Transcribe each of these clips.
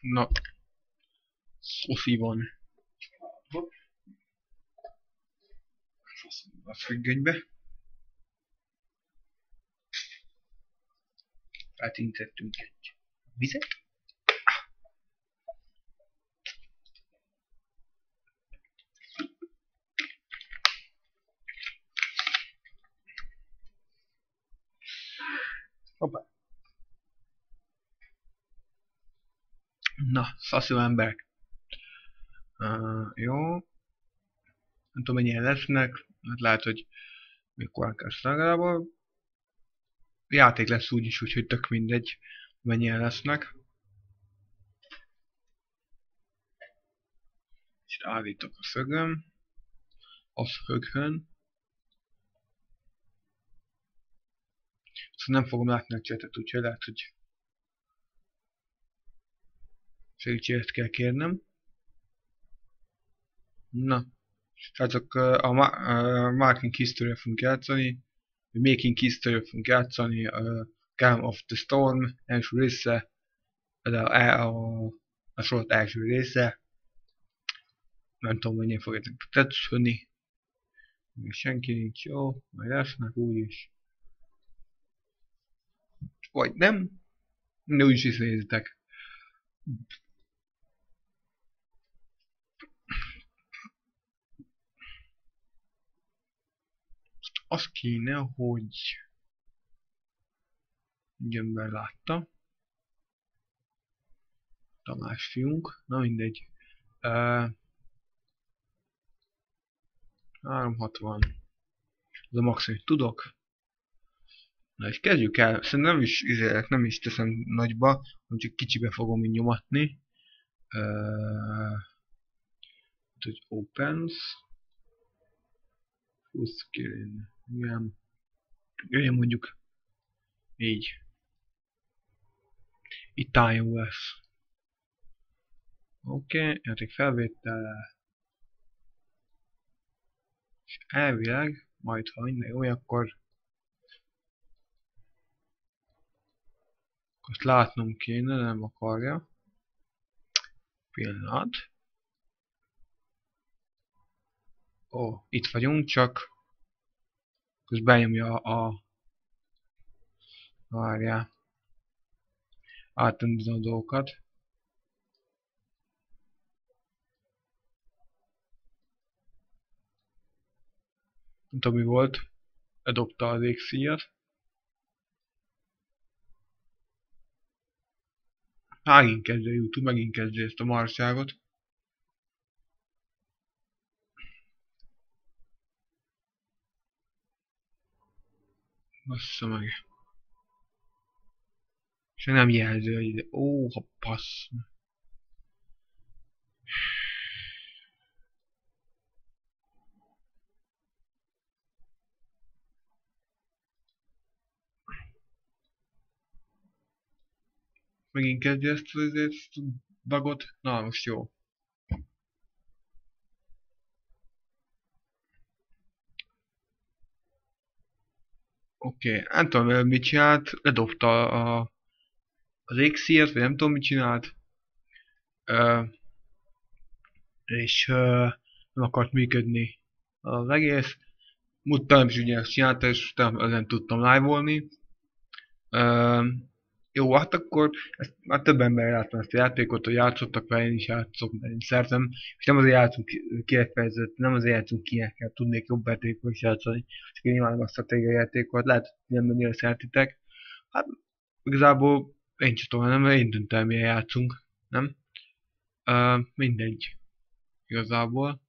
Na. Szoszi van. A függönybe. Átintettünk egy vizet. Hoppá. Na, szaszó emberek. Uh, jó. Nem tudom mennyien lesznek. Hát lehet, hogy mikor kell legalább. Játék lesz úgyis, úgyhogy tök mindegy, mennyien lesznek. És állítok a szögöm. Az höghön. Szóval nem fogom látni a csetet, úgyhogy lehet, hogy segítséget kell kérnem. Na, srácok, a, ma a Marking history fogunk játszani, Making history fogunk játszani, a Game of the Storm első része, a, a, a, a sorot első része. Nem tudom, hogy én fogjátok tetszeni. Még senki nincs jó, majd lesznek úgyis. Vagy nem, de úgyis is nézitek. Az kéne, hogy gyömber látta. Tamás fiunk, na mindegy. Uh, 360. Ez a max, hogy tudok. Na és kezdjük el. Szerintem nem is, izélek, nem is teszem nagyba, hanem csak kicsibe fogom így nyomatni. Uh, hogy opens. Full screen. Igen. Jöjjön mondjuk így. Itt iOS. Oké, okay, játék felvétel. És elvileg, majd ha minden jó, akkor azt látnom kéne, nem akarja. Pillanat. Ó, itt vagyunk, csak közben nyomja a... Várjál. Átöntöm a dolgokat. Nem tudom mi volt. Edobta az égszíjat. Megint kezdje YouTube, megint kezdje ezt a marságot. Bassza meg. És nem jelző, hogy ide. Ó, ha. Megint kezdje ezt, ezt a bugot. Na, most jó. Oké, okay. nem tudom mit csinált, ledobta a, az Exírt, vagy nem tudom mit csinált. Uh, és uh, nem akart működni az egész. Múltkor nem is ugyanezt csinálta, és nem, nem tudtam live-olni. Jó, hát akkor ezt már több ember láttam ezt a játékot, hogy játszottak vele, én is játszok, én szeretem, és nem azért játszunk kiekfejezett, nem azért játszunk kiekkel, tudnék jobb játékot is játszani, csak én imádom a stratégiai játékot, lehet, hogy nem mennyire szeretitek. Hát igazából én csak tudom, nem, én döntem, milyen játszunk, nem? Uh, mindegy. Igazából.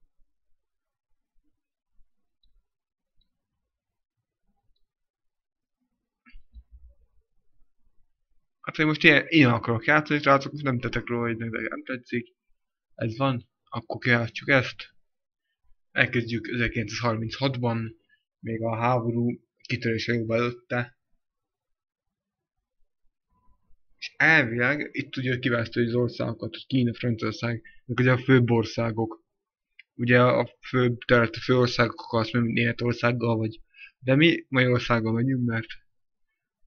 Hát én most ilyen, ilyen akarok játszani, srácok, nem tettek róla, hogy nem tetszik. Ez van, akkor kiátszuk ezt. Elkezdjük 1936-ban, még a háború kitörése jobb előtte. És elvileg itt ugye kiválasztja az országokat, hogy Kína, Franciaország, meg ugye a főbb országok. Ugye a főbb terület, a fő országok az mint Németországgal vagy. De mi Magyarországgal megyünk, mert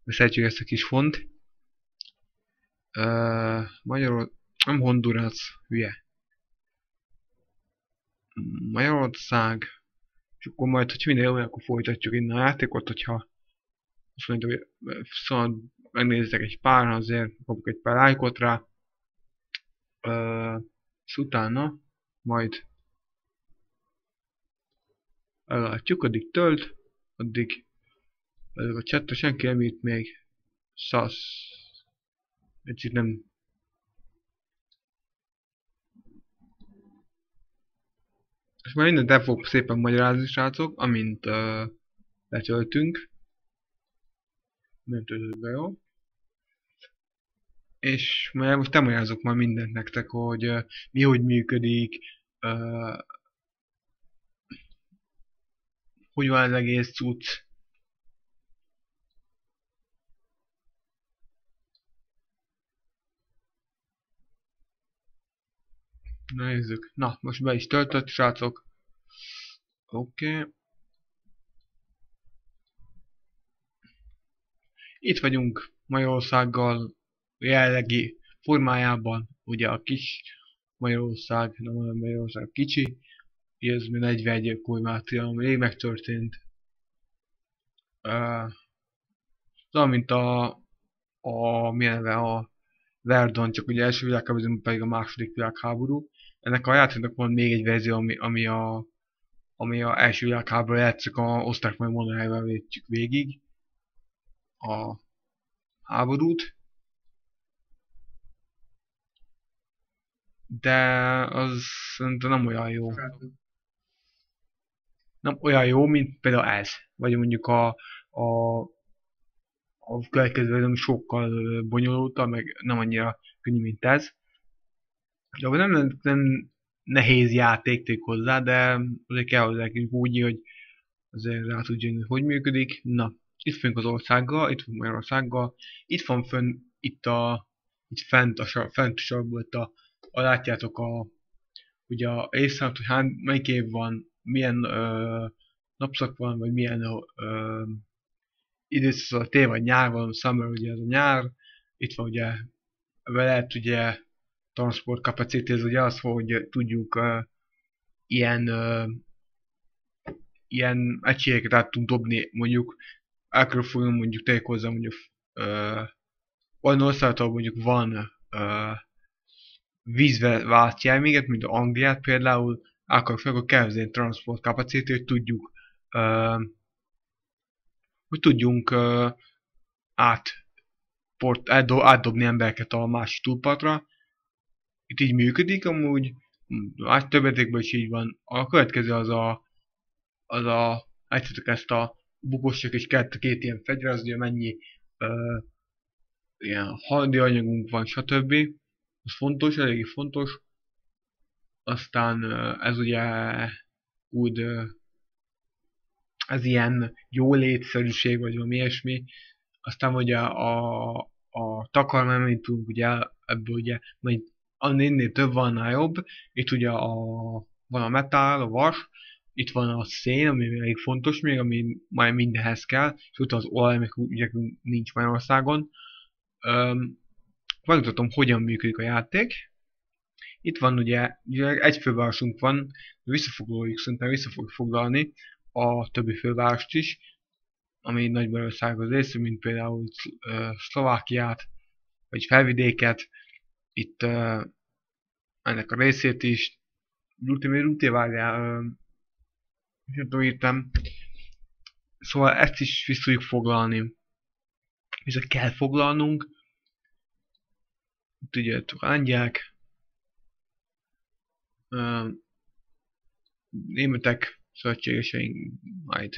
szeretjük ezt a kis font. Uh, Nem Honduras, hülye. Magyarország. És akkor majd, hogyha minden jó, akkor folytatjuk innen a játékot, hogyha azt mondja, hogy szóval megnézzek egy pár, azért kapok egy pár lájkot rá. Uh, és utána majd ellátjuk, addig tölt, addig a chatta senki nem írt még szasz. Egy nem És már mindent el fogok szépen magyarázni, srácok, amint uh, letöltünk. Mentőzőbe jó. És majd most elmagyarázok már mindent nektek, hogy uh, mi hogy működik, uh, hogy van az egész cucc. Nézzük. Na, most be is töltött, srácok. Oké. Okay. Itt vagyunk Magyarországgal jelenlegi formájában, ugye a kis Magyarország, nem olyan Magyarország kicsi, ez mi 41 kormátia, ami rég megtörtént. Uh, szóval, mint a, a milyen a Verdon, csak ugye első világháború, pedig a második világháború. Ennek a játéknak van még egy verzió, ami, ami a ami a első világháború játszik a osztrák majd monorájával védjük végig a háborút. De az szerintem nem olyan jó. Nem olyan jó, mint például ez. Vagy mondjuk a, a, a következő nem sokkal bonyolultabb, meg nem annyira könnyű, mint ez. De nem, nem nehéz játék hozzá, de azért kell hozzá úgy, hogy azért rá tudja, hogy hogy működik. Na, itt fönn az országgal, itt van Magyarországgal, itt van fönn, itt a, itt fent a, fent a sarkból, a, a, látjátok a, ugye a éjszak, hogy hány, melyik év van, milyen ö, napszak van, vagy milyen ö, időszak, a tél nyár van, summer ugye ez a nyár, itt van ugye, lehet ugye transport capacity, ugye az, hogy tudjuk uh, ilyen uh, ilyen egységeket át tudunk dobni, mondjuk fogni mondjuk tegyek hozzá mondjuk uh, olyan országtól mondjuk van uh, vízvált járművet, mint Angliát például, akkor fel, akkor kell transport capacity, hogy tudjuk uh, hogy tudjunk uh, át port, átdobni embereket a másik túlpartra, itt így működik, amúgy más többetekben is így van. A következő az a, az a, egyszerűen ezt a bukossak és két, két ilyen fegyver, az ugye mennyi uh, ilyen hadi anyagunk van, stb. Ez fontos, eléggé fontos. Aztán uh, ez ugye úgy uh, ez ilyen jólétszerűség, vagy valami ilyesmi. Aztán ugye a, a takarmány, amit tudunk ugye ebből ugye majd ennél több van, annál jobb. Itt ugye a, van a metál, a vas, itt van a szén, ami elég fontos még, ami majd mindenhez kell, és utána az olaj, meg ugye nincs Magyarországon. Um, megmutatom, hogyan működik a játék. Itt van ugye, ugye egy fővárosunk van, visszafoglaljuk, szerintem vissza fogjuk foglalni a többi fővárost is, ami nagy az része, mint például Szlovákiát, vagy felvidéket, itt ennek a részét is Ruti, Ruti várjál, nem írtam. Szóval ezt is vissza tudjuk foglalni. Viszont kell foglalnunk. Itt ugye a németek szövetségeseink majd.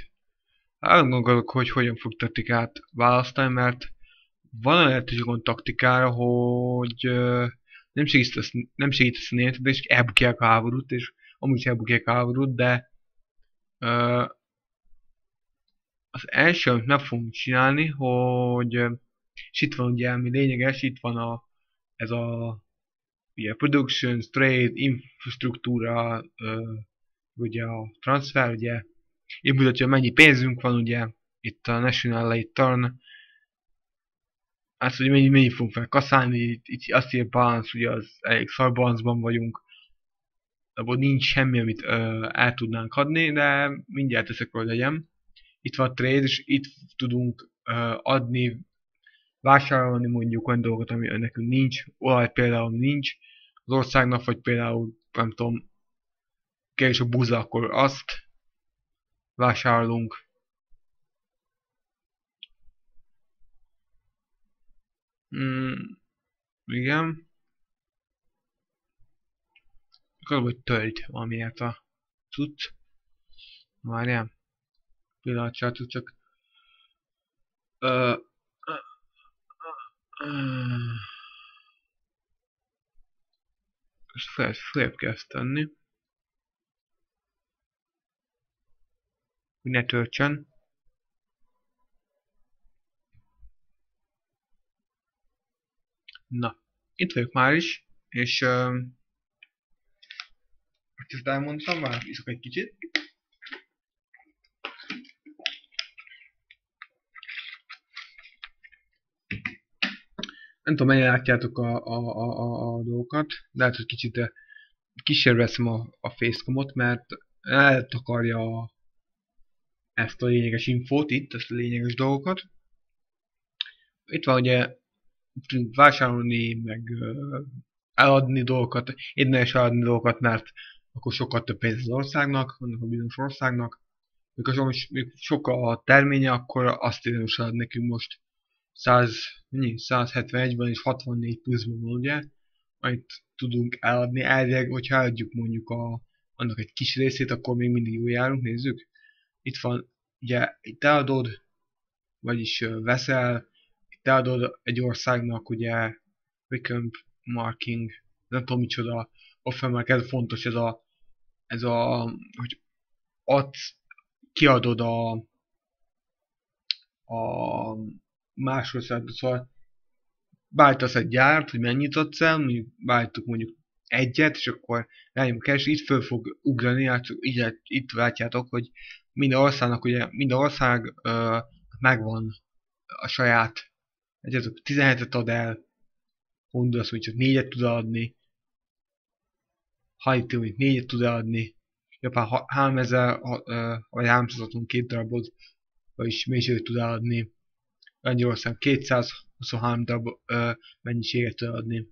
Elgondolok, hogy hogyan fog taktikát választani, mert van olyan lehetőség taktikára, hogy uh, nem segítesz, nem segítesz a németed, és elbukják a háborút, és amúgy is elbukják a háborút, de uh, az első, amit meg fogunk csinálni, hogy és itt van ugye, ami lényeges, itt van a, ez a ugye, production, trade, infrastruktúra, uh, ugye a transfer, ugye, itt mutatja, mennyi pénzünk van, ugye, itt a National Late Turn, azt, hogy mennyi, mennyi fogunk fel kaszálni, itt, itt azt írja balance, ugye az elég szar balance vagyunk, abból nincs semmi, amit ö, el tudnánk adni, de mindjárt ezek hogy legyen. Itt van a trade, és itt tudunk ö, adni, vásárolni mondjuk olyan dolgokat, ami nekünk nincs, olaj például nincs, az országnak, vagy például, nem tudom, kevés a buza, akkor azt vásárolunk. Mm, igen. Akkor hogy tölt valamiért a cucc. Várjál. Pillanatsátot csak... Ö, ö, ö, ezt fel, fel kell tenni. Hogy ne töltsön. Na, itt vagyok már is, és uh, ezt elmondtam, már iszok egy kicsit. Nem tudom, mennyire látjátok a, a, a, a, a dolgokat, de lehet, hogy kicsit kísérve veszem a, a facecamot, mert eltakarja ezt a lényeges infót itt, ezt a lényeges dolgokat. Itt van ugye vásárolni, meg eladni dolgokat, érdemes eladni dolgokat, mert akkor sokkal több pénz az országnak, annak a bizonyos országnak. Mikor sokkal a terménye, akkor azt érdemes eladni nekünk most 100, 171-ben és 64 pluszban van, ugye? Amit tudunk eladni. Elvileg, hogyha eladjuk mondjuk a, annak egy kis részét, akkor még mindig jó járunk, nézzük. Itt van, ugye, itt eladod, vagyis veszel, te adod egy országnak ugye Recomp marking, nem tudom micsoda, offer mark, ez fontos, ez a, ez a, hogy adsz, kiadod a, a más országba, szóval beállítasz egy gyárt, hogy mennyit adsz el, mondjuk beállítok mondjuk egyet, és akkor rájön keres, itt föl fog ugrani, hát így, itt látjátok, hogy minden országnak, ugye minden ország uh, megvan a saját Egyetek 17-et ad el, Honduras, hogy csak 4-et tud adni, Haiti, hogy 4-et tud adni, Japán 3000 vagy 362 darabot, vagyis mennyiséget tud adni, Lengyelország 223 darab ö, mennyiséget tud adni.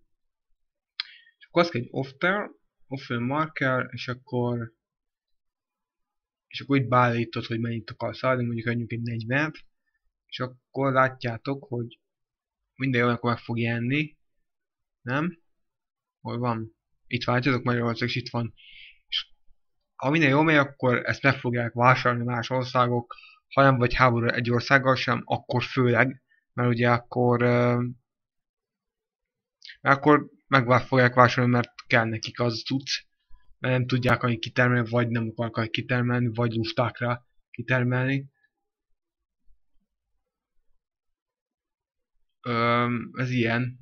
És akkor azt kell egy offer, offer marker, és akkor és akkor itt beállítod, hogy mennyit akarsz adni, mondjuk adjunk egy 40 és akkor látjátok, hogy minden jól, akkor meg fog jelenni. Nem? Hol van? Itt változok Magyarország, és itt van. És ha minden jól megy, akkor ezt meg fogják vásárolni más országok, ha nem vagy háború egy országgal sem, akkor főleg, mert ugye akkor uh, akkor meg fogják vásárolni, mert kell nekik az cucc, mert nem tudják annyit kitermelni, vagy nem akarnak kitermelni, vagy lusták rá kitermelni. Öm, ez ilyen.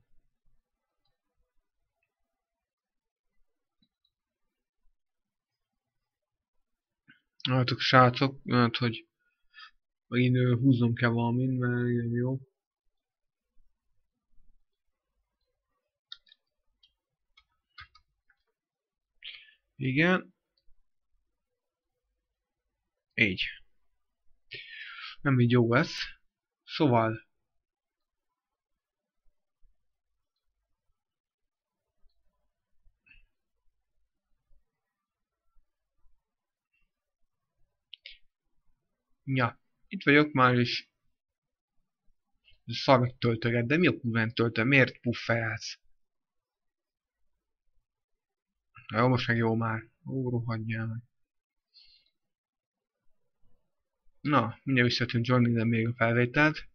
Látok, srácok, mert hogy megint húznom kell valamit, mert nem jó. Igen. Így. Nem így jó lesz. Szóval, Ja, itt vagyok már is. Szar töltöget, de mi a kurván töltő? Miért pufferálsz? Jó, most meg jó már. Ó, rohadjál meg. Na, mindjárt visszatűnt Johnny, de még a felvételt.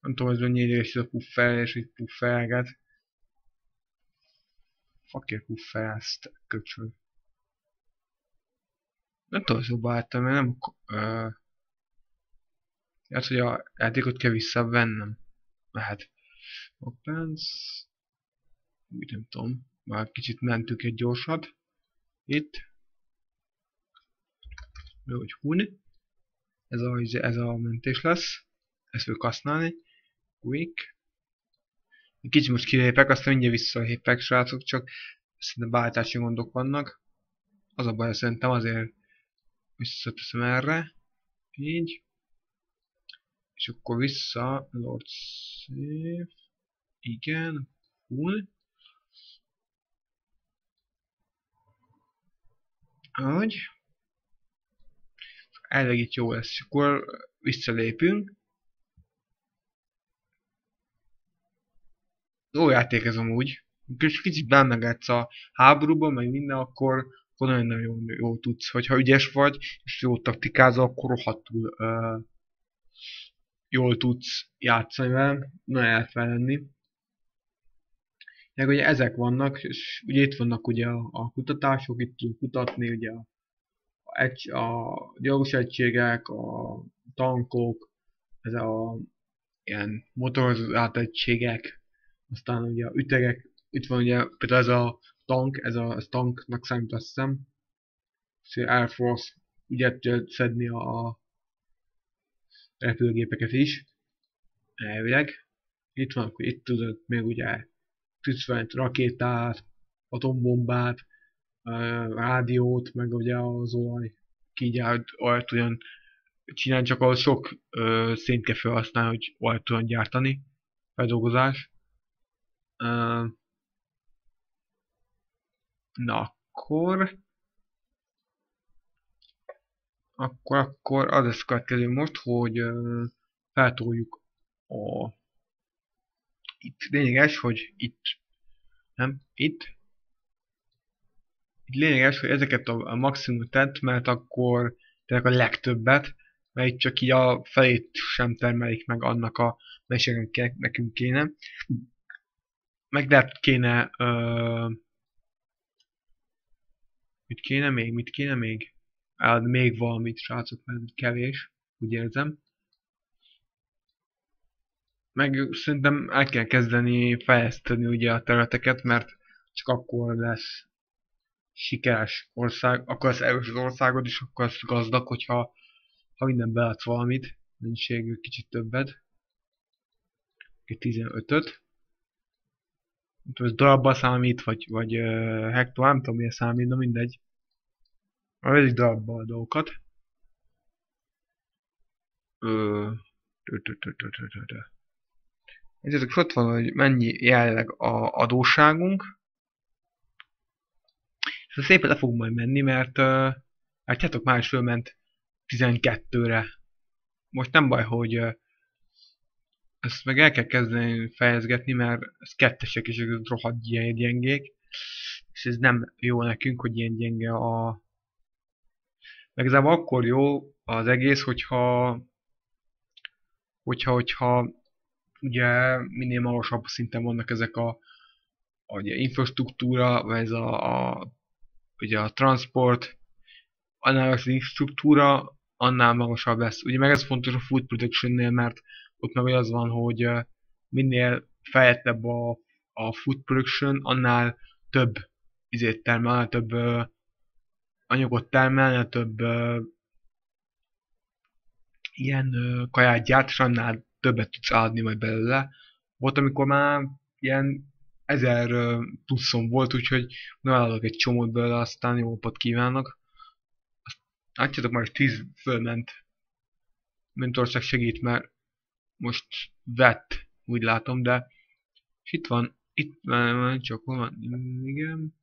Nem tudom, hogy mennyi ideges a puffer, és itt pufferget. Fuck pufferálsz, te köcsög. Nem tudom, hogy álltam, mert nem... Uh, hát, hogy a játékot kell visszavennem. Lehet. Opens... Nem tudom. Már kicsit mentünk egy gyorsat. Itt. Jó, hogy húni. Ez a, ez a mentés lesz. Ezt fogjuk használni. Quick. Kicsit most kilépek, aztán mindjárt visszalépek, srácok, csak szerintem váltási gondok vannak. Az a baj, szerintem azért visszateszem erre. Így. És akkor vissza, Lord Save. Igen, full. Ahogy. Elég itt jó lesz. Akkor visszalépünk. Jó játék ez amúgy. És kicsit bemegetsz a háborúban, meg minden, akkor, nagyon-nagyon jó, tudsz. Hogyha ügyes vagy, és jó taktikázol, akkor rohadtul uh, jól tudsz játszani velem, nagyon lehet. Meg ugye ezek vannak, és ugye itt vannak ugye a, kutatások, itt tudunk kutatni ugye a, egy, a gyalogos egységek, a tankok, ez a ilyen motorizált egységek, aztán ugye a ütegek, itt van ugye például ez a tank, ez a ez tanknak számít azt hiszem, Air Force ugye szedni a, a repülőgépeket is, elvileg. Itt van, akkor itt tudod még ugye tüzfent, rakétát, atombombát, rádiót, meg ugye az olaj kígyált olyat olyan csinálni, csak ahol sok ö, szént kell felhasználni, hogy olyat tudjon gyártani, feldolgozás. Na akkor akkor, akkor az lesz következő most, hogy ö, feltoljuk a itt lényeges, hogy itt nem, itt itt lényeges, hogy ezeket a, a maximum tett, mert akkor tényleg a legtöbbet, mert itt csak így a felét sem termelik meg annak a mennyiségen nekünk kéne. Meg lehet kéne ö, mit kéne még, mit kéne még? Hát még valamit, srácok, mert kevés, úgy érzem. Meg szerintem el kell kezdeni fejleszteni ugye a területeket, mert csak akkor lesz sikeres ország, akkor lesz erős az országod, és akkor lesz gazdag, hogyha ha minden beadsz valamit, mennyiségű kicsit többet. 15-öt. Tudom, ez darabba számít, vagy, vagy uh, nem tudom milyen számít, de mindegy. Vezik darabba a dolgokat. Ö... Nézzétek, ott van, hogy mennyi jelenleg a adóságunk. Ez szépen le fog majd menni, mert uh, látjátok, már is fölment 12-re. Most nem baj, hogy uh, ezt meg el kell kezdeni fejezgetni, mert ez kettesek is rohadt gyengék. És ez nem jó nekünk, hogy ilyen gyenge a... Meg akkor jó az egész, hogyha hogyha, hogyha ugye minél magasabb szinten vannak ezek a, a ugye, infrastruktúra, vagy ez a, a, ugye a transport, annál az infrastruktúra, annál magasabb lesz. Ugye meg ez fontos a food production mert ott meg az van, hogy minél fejlettebb a, a food production, annál több izét termel, annál több uh, anyagot termel, annál több uh, ilyen uh, kaját gyárt, és annál többet tudsz adni majd belőle. Volt, amikor már ilyen ezer pluszom volt, úgyhogy nálok egy csomót belőle, aztán jó napot kívánok. Látjátok már, 10 fölment. Mentország segít, mert most vett, úgy látom, de és itt van, itt van, csak hol van, igen.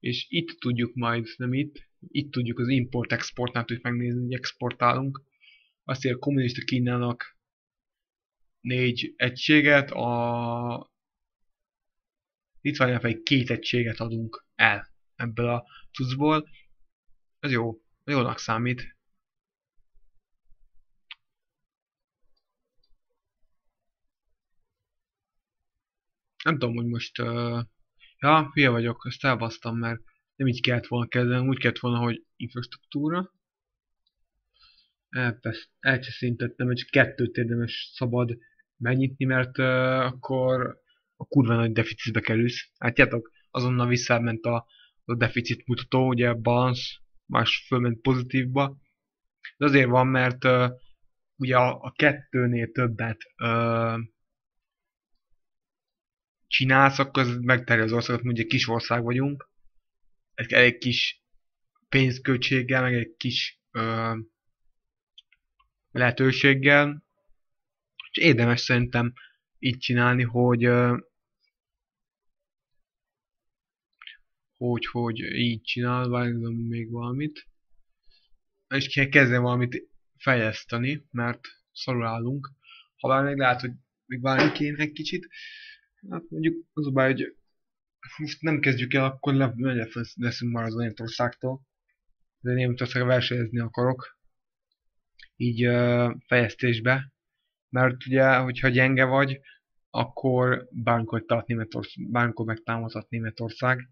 És itt tudjuk majd, nem itt, itt tudjuk az import-exportnál tudjuk megnézni, hogy exportálunk. Azt a kommunista Kínának négy egységet, a Litvánia pedig két egységet adunk el ebből a cuccból. Ez jó, jónak számít. Nem tudom, hogy most... Uh, ja, hülye vagyok, ezt elbasztam, mert nem így kellett volna kezdeni, úgy kellett volna, hogy infrastruktúra. Elcseszintettem, hogy kettőt érdemes szabad megnyitni, mert uh, akkor a kurva nagy deficitbe kerülsz. Látjátok? Azonnal visszament a, a deficit mutató, ugye balance, más fölment pozitívba. De azért van, mert uh, ugye a, a kettőnél többet uh, csinálsz, akkor az megterje az országot, ugye kis ország vagyunk, egy elég kis pénzköltséggel, meg egy kis uh, lehetőséggel, és érdemes szerintem így csinálni, hogy hogy, hogy így csinál, vágom még valamit. És kell kezdeni valamit fejleszteni, mert szarul állunk. Ha bár még lehet, hogy még várni kéne egy kicsit. Hát mondjuk az a baj, hogy most nem kezdjük el, akkor le, le leszünk már az Németországtól. De Németországra versenyezni akarok. Így uh, fejeztésbe. Mert ugye, hogyha gyenge vagy, akkor bármikor, Németország, bármikor megtámadhat Németország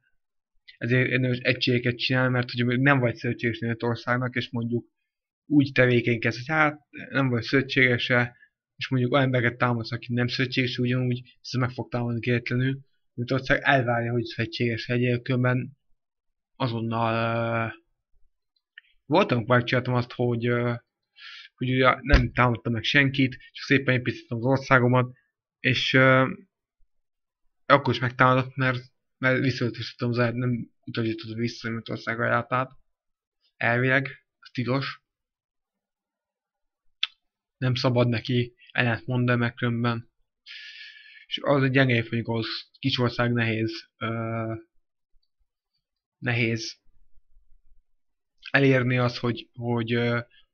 ezért érdemes egységeket csinálni, mert hogy nem vagy szövetséges Németországnak, és mondjuk úgy tevékenykedsz, hogy hát nem vagy szövetségese, és mondjuk olyan embereket támadsz, aki nem szövetséges, ugyanúgy ez meg fog támadni kétlenül. Németország elvárja, hogy szövetséges legyél, különben azonnal uh, voltam, már csináltam azt, hogy, uh, hogy ugye nem támadtam meg senkit, csak szépen építettem az országomat, és uh, akkor is megtámadott, mert mert visszaöltöztettem az át, nem utasított vissza Németország ajánlatát. Elvileg, ez tilos. Nem szabad neki ellent mondani meg különben. És az egy év, mondjuk az kis ország nehéz uh, nehéz elérni az, hogy, hogy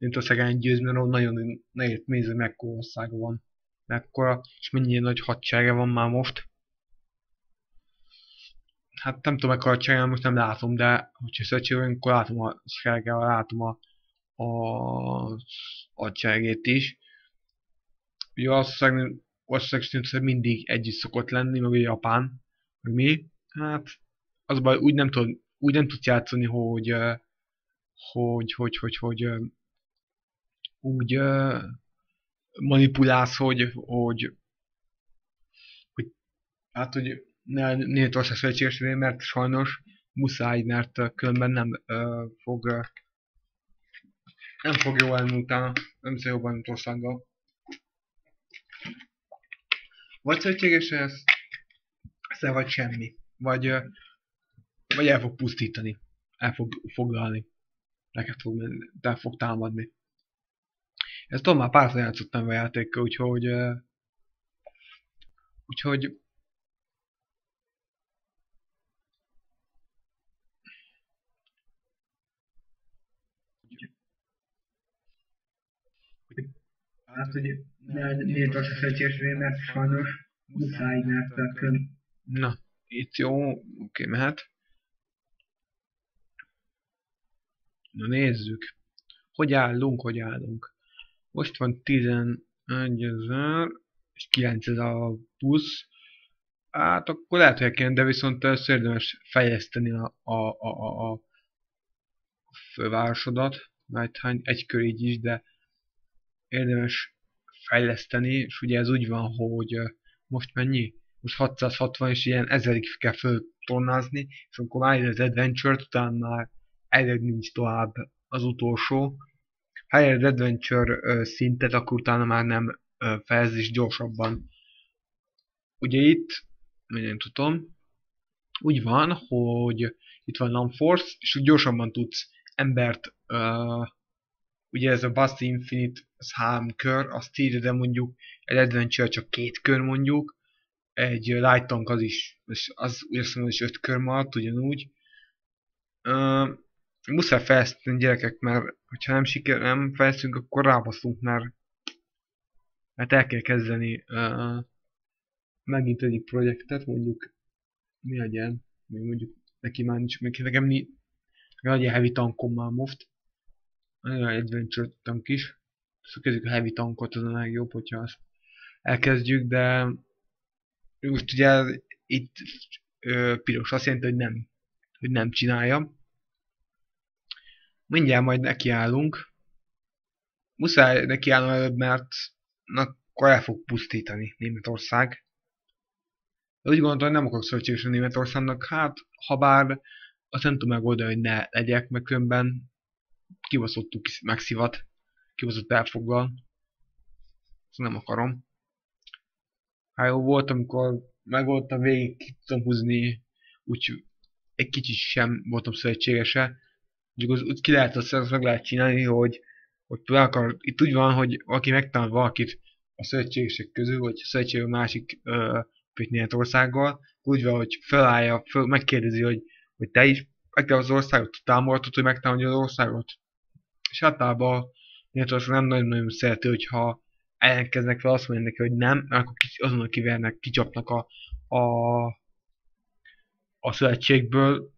uh, Németország győzni, mert nagyon nehéz nézni, mekkora országa van. Mekkora, és mennyi nagy hadsága van már most hát nem tudom mekkora csinálni, most nem látom, de hogyha szövetségünk, akkor látom a sárgával, látom a, a adságét is. Ugye ország, ország mindig együtt szokott lenni, meg a Japán, meg mi. Hát az baj, úgy nem, tud, úgy nem tudsz játszani, hogy hogy, hogy, hogy, hogy úgy manipulálsz, hogy, hogy, hogy hát, hogy Németország szövetségesé, mert sajnos muszáj, mert különben nem uh, fog nem fog jó elni utána, nem szól jobban Németországgal. Vagy szövetséges ez, ez vagy semmi. Vagy, uh, vagy el fog pusztítani. El fog foglalni. Neked fog, de fog támadni. Ezt tudom már párszor játszottam a játékkal, úgyhogy úgyhogy Hát, hogy miért az szövetségesvé, mert sajnos muszáj, mert kön... Na, itt jó, oké, mehet. Na nézzük. Hogy állunk, hogy állunk. Most van 11 ezer és 9 ezer a plusz. Hát akkor lehet, hogy kéne, de viszont érdemes fejleszteni a, a, a, a, a fővárosodat. Mert hány egy kör így is, de érdemes fejleszteni, és ugye ez úgy van, hogy most mennyi? Most 660 és ilyen ezerig kell föltornázni, és akkor már az Adventure-t, utána már elég nincs tovább az utolsó. Az Adventure szintet, akkor utána már nem fejezés gyorsabban. Ugye itt, nem tudom, úgy van, hogy itt van Lamforce, és gyorsabban tudsz embert uh, ugye ez a Bust Infinite, az három kör, azt írja, de mondjuk egy Adventure csak két kör mondjuk, egy Light Tank az is, az, az úgy is öt kör maradt, ugyanúgy. Uh, muszáj fejleszteni gyerekek, mert hogyha nem siker, nem fejlesztünk, akkor rábaszunk, mert, mert el kell kezdeni uh, megint egyik projektet, mondjuk mi legyen, még mondjuk neki már nincs, még nekem mi, legyen heavy tankom már most, nagyon adventure tank is. Szóval a heavy tankot, az a legjobb, hogyha azt elkezdjük, de most ugye itt ö, piros azt jelenti, hogy nem, hogy nem csinálja. Mindjárt majd nekiállunk. Muszáj nekiállnom előbb, mert akkor el fog pusztítani Németország. De úgy gondoltam, hogy nem akarok szövetséges a Németországnak, hát ha azt nem tudom megoldani, hogy ne legyek, mert különben kibaszottuk megszivat. kibaszott elfoglal. Ezt nem akarom. Hát jó volt, amikor meg voltam végig, ki tudtam húzni, úgy egy kicsit sem voltam szövetségese. Az, úgy ki lehet azt, azt meg lehet csinálni, hogy, hogy akar, itt úgy van, hogy aki megtalál valakit a szövetségesek közül, vagy a szövetség másik Németországgal, úgy van, hogy felállja, föl, megkérdezi, hogy, hogy te is meg az országot támogatod, hogy megtámadja az országot. És általában Németország nem nagyon-nagyon szereti, hogyha elkeznek fel azt mondani neki, hogy nem, akkor azonnal kivernek, kicsapnak a, a, a szövetségből.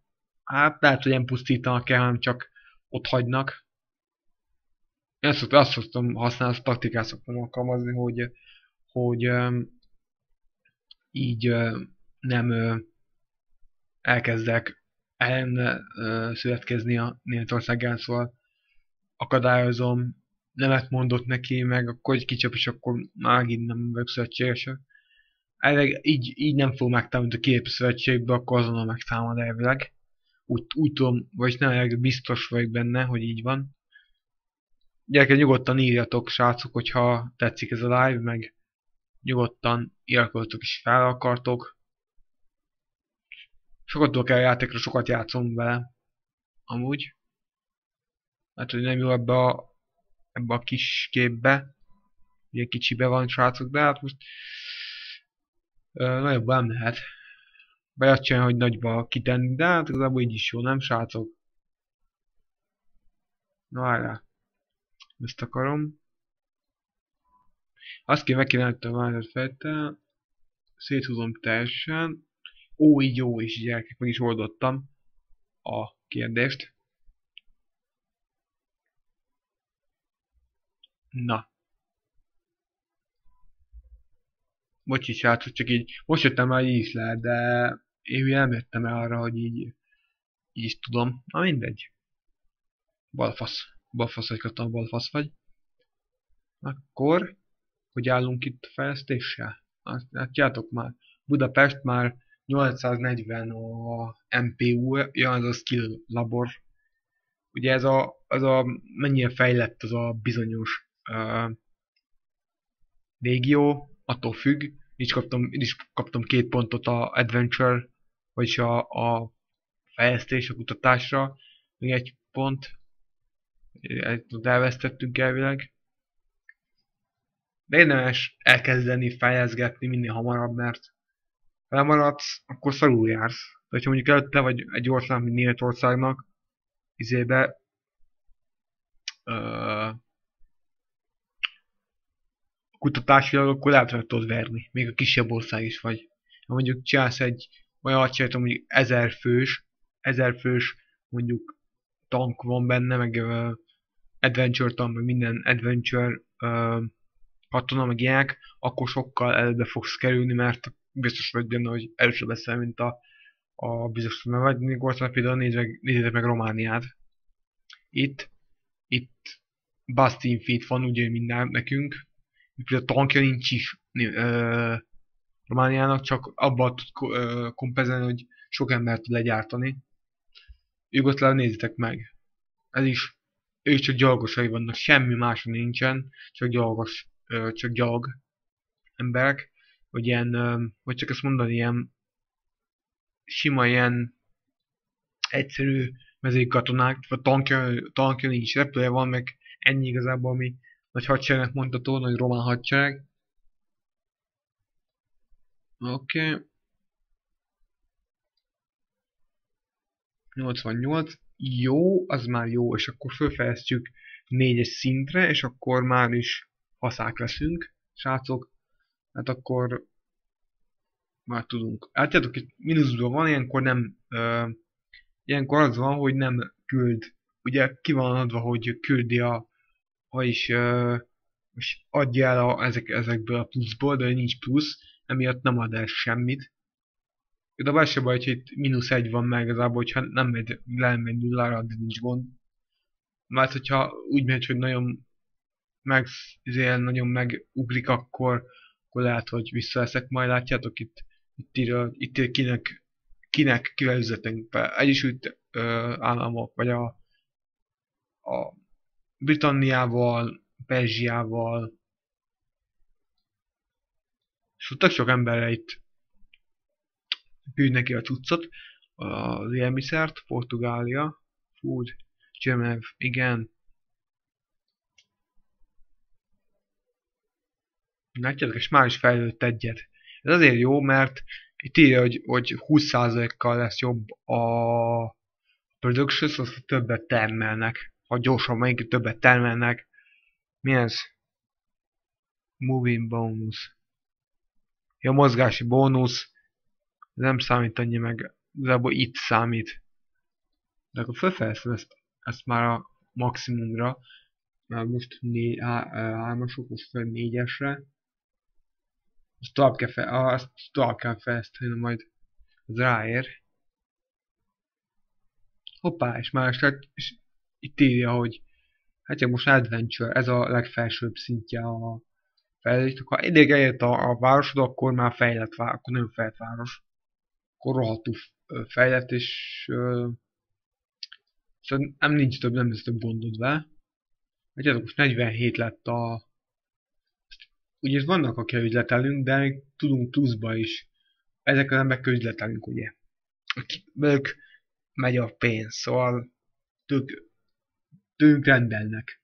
Hát lehet, hogy nem pusztítanak el, hanem csak ott hagynak. Én azt, azt szoktam használni, azt taktikát szoktam alkalmazni, hogy, hogy így nem elkezdek ellen születkezni a Németországán, szóval akadályozom, nemet mondott neki, meg akkor egy kicsap, és akkor már nem vagyok szövetségesek. Elég, így, így nem fog megtámadni a kép szövetségbe, akkor azonnal megtámad elvileg. Úgy, úgy tudom, vagy nem biztos vagyok benne, hogy így van. Gyerekek, nyugodtan írjatok, srácok, hogyha tetszik ez a live, meg nyugodtan iratkozzatok is fel akartok. Sokat tudok el a játékra, sokat játszom vele. Amúgy. Hát, hogy nem jó ebbe a ebbe a kis képbe. Ugye kicsibe van srácok, de hát most ö, nagyobb nem lehet. Vagy azt csinálni, hogy nagyba kitenni, de hát igazából így is jó, nem srácok? Na várjál. Ezt akarom. Azt kell megkínálni a várját fejtel. Széthúzom teljesen. Ó, így jó is, gyerekek, meg is oldottam a kérdést. Na. Bocsi, srácok, csak így most jöttem el, így is lehet, de én jöttem el arra, hogy így, így is tudom. Na mindegy. Balfasz. Balfasz vagy katona, balfasz vagy. Akkor, hogy állunk itt fejlesztéssel? Azt látjátok már. Budapest már 840 a MPU, ja, az a skill labor. Ugye ez a, az a mennyire fejlett az a bizonyos uh, légió, attól függ, így kaptam, így is kaptam két pontot a Adventure, vagyis a, a fejlesztés, a kutatásra, még egy pont, egy elvesztettünk elvileg. De érdemes elkezdeni fejezgetni minél hamarabb, mert ha lemaradsz, akkor szarul jársz. De ha mondjuk előtte vagy egy ország, mint Németországnak, izébe, uh, kutatásilag, akkor lehet, hogy tudod verni. Még a kisebb ország is vagy. Ha mondjuk csinálsz egy olyan hadsereget, mondjuk ezer fős, ezer fős mondjuk tank van benne, meg uh, adventure tank, meg minden adventure uh, katona, meg ilyenek, akkor sokkal előbb fogsz kerülni, mert biztos vagy benne, hogy erősebb leszel, mint a, a biztos, mert vagy ország például nézd meg, nézzétek meg Romániát. Itt, itt Bastin Feet van ugye minden nekünk, a tankja nincs is Romániának, csak abban tud kompenzálni, hogy sok embert tud legyártani. Jugoszláv nézzétek meg. Ez is, ő is csak gyalogosai vannak, semmi más nincsen, csak gyalogos, ö, csak gyalog emberek, vagy ilyen, vagy csak ezt mondani, ilyen sima ilyen egyszerű mezőkatonák, vagy tankja, tankja nincs, repülője van, meg ennyi igazából, ami nagy hadseregnek mondható, nagy román hadsereg. Oké. Okay. 88. Jó, az már jó, és akkor felfejeztjük négyes szintre, és akkor már is faszák leszünk, srácok. Hát akkor már tudunk. Látjátok, itt mínuszban van, ilyenkor nem, uh, ilyenkor az van, hogy nem küld. Ugye ki van adva, hogy küldi a vagyis uh, most adja el a, ezek, ezekből a pluszból, de nincs plusz, emiatt nem ad el semmit. De bár se baj, hogy itt mínusz egy van meg igazából, hogyha nem megy, lemegy nullára, addig nincs gond. Mert hogyha úgy megy, hogy nagyon meg, izé, nagyon megugrik, akkor, akkor lehet, hogy visszaeszek majd, látjátok itt, itt ír, itt ír kinek, kinek, kivel üzletünk be. Egyesült államok, vagy a, a Britanniával, Perzsiával. És tök sok emberre itt neki a cuccot, az élmiszert, Portugália, Food, Genev, igen. Látjátok, és már is fejlődött egyet. Ez azért jó, mert itt írja, hogy, hogy 20%-kal lesz jobb a production, szóval többet termelnek. Ha gyorsan még többet termelnek. Mi ez? Moving bonus. Ja, mozgási bónusz. Nem számít annyi meg. Igazából itt számít. De akkor felfejeztem ezt, ezt már a maximumra. Már most 3-asok, most fel 4-esre. Ezt tovább kell, fe, ah, ezt tovább kell fejleszteni, majd az ráér. Hoppá, és már hát, és itt írja, hogy hát csak most Adventure, ez a legfelsőbb szintje a fejlődésnek. Ha eddig eljött a, a városod, akkor már fejlett város, akkor nem fejlett város. Akkor rohadtul fejlett, és uh, szóval nem nincs több, nem lesz több gondod vele. Ugye most 47 lett a ugye vannak, akik üzletelünk, de tudunk pluszba is. Ezek az emberek üzletelünk, ugye. Ők megy a pénz, szóval tők, tőlünk rendelnek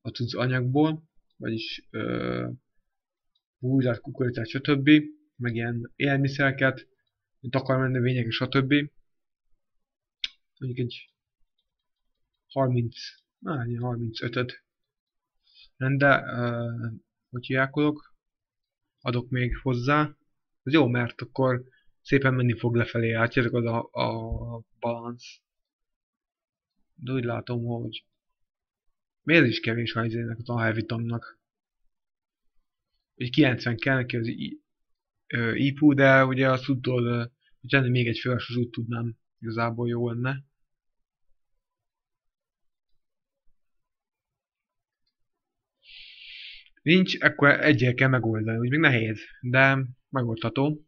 a tudsz anyagból, vagyis ö, búzát, kukoricát, stb. meg ilyen élelmiszereket, takarmánynövények, stb. Mondjuk egy 30, na, 35-öt rende, hogy hiákolok, adok még hozzá. Ez jó, mert akkor szépen menni fog lefelé, átjövök az a, a balansz. De úgy látom, hogy miért is kevés a izének a heavytonnak. Egy 90 kell neki az IPU, de ugye azt tudod, hogy ennél még egy fős, az úgy tudnám igazából jó lenne. Nincs, akkor egyel kell megoldani, úgy még nehéz, de megoldható.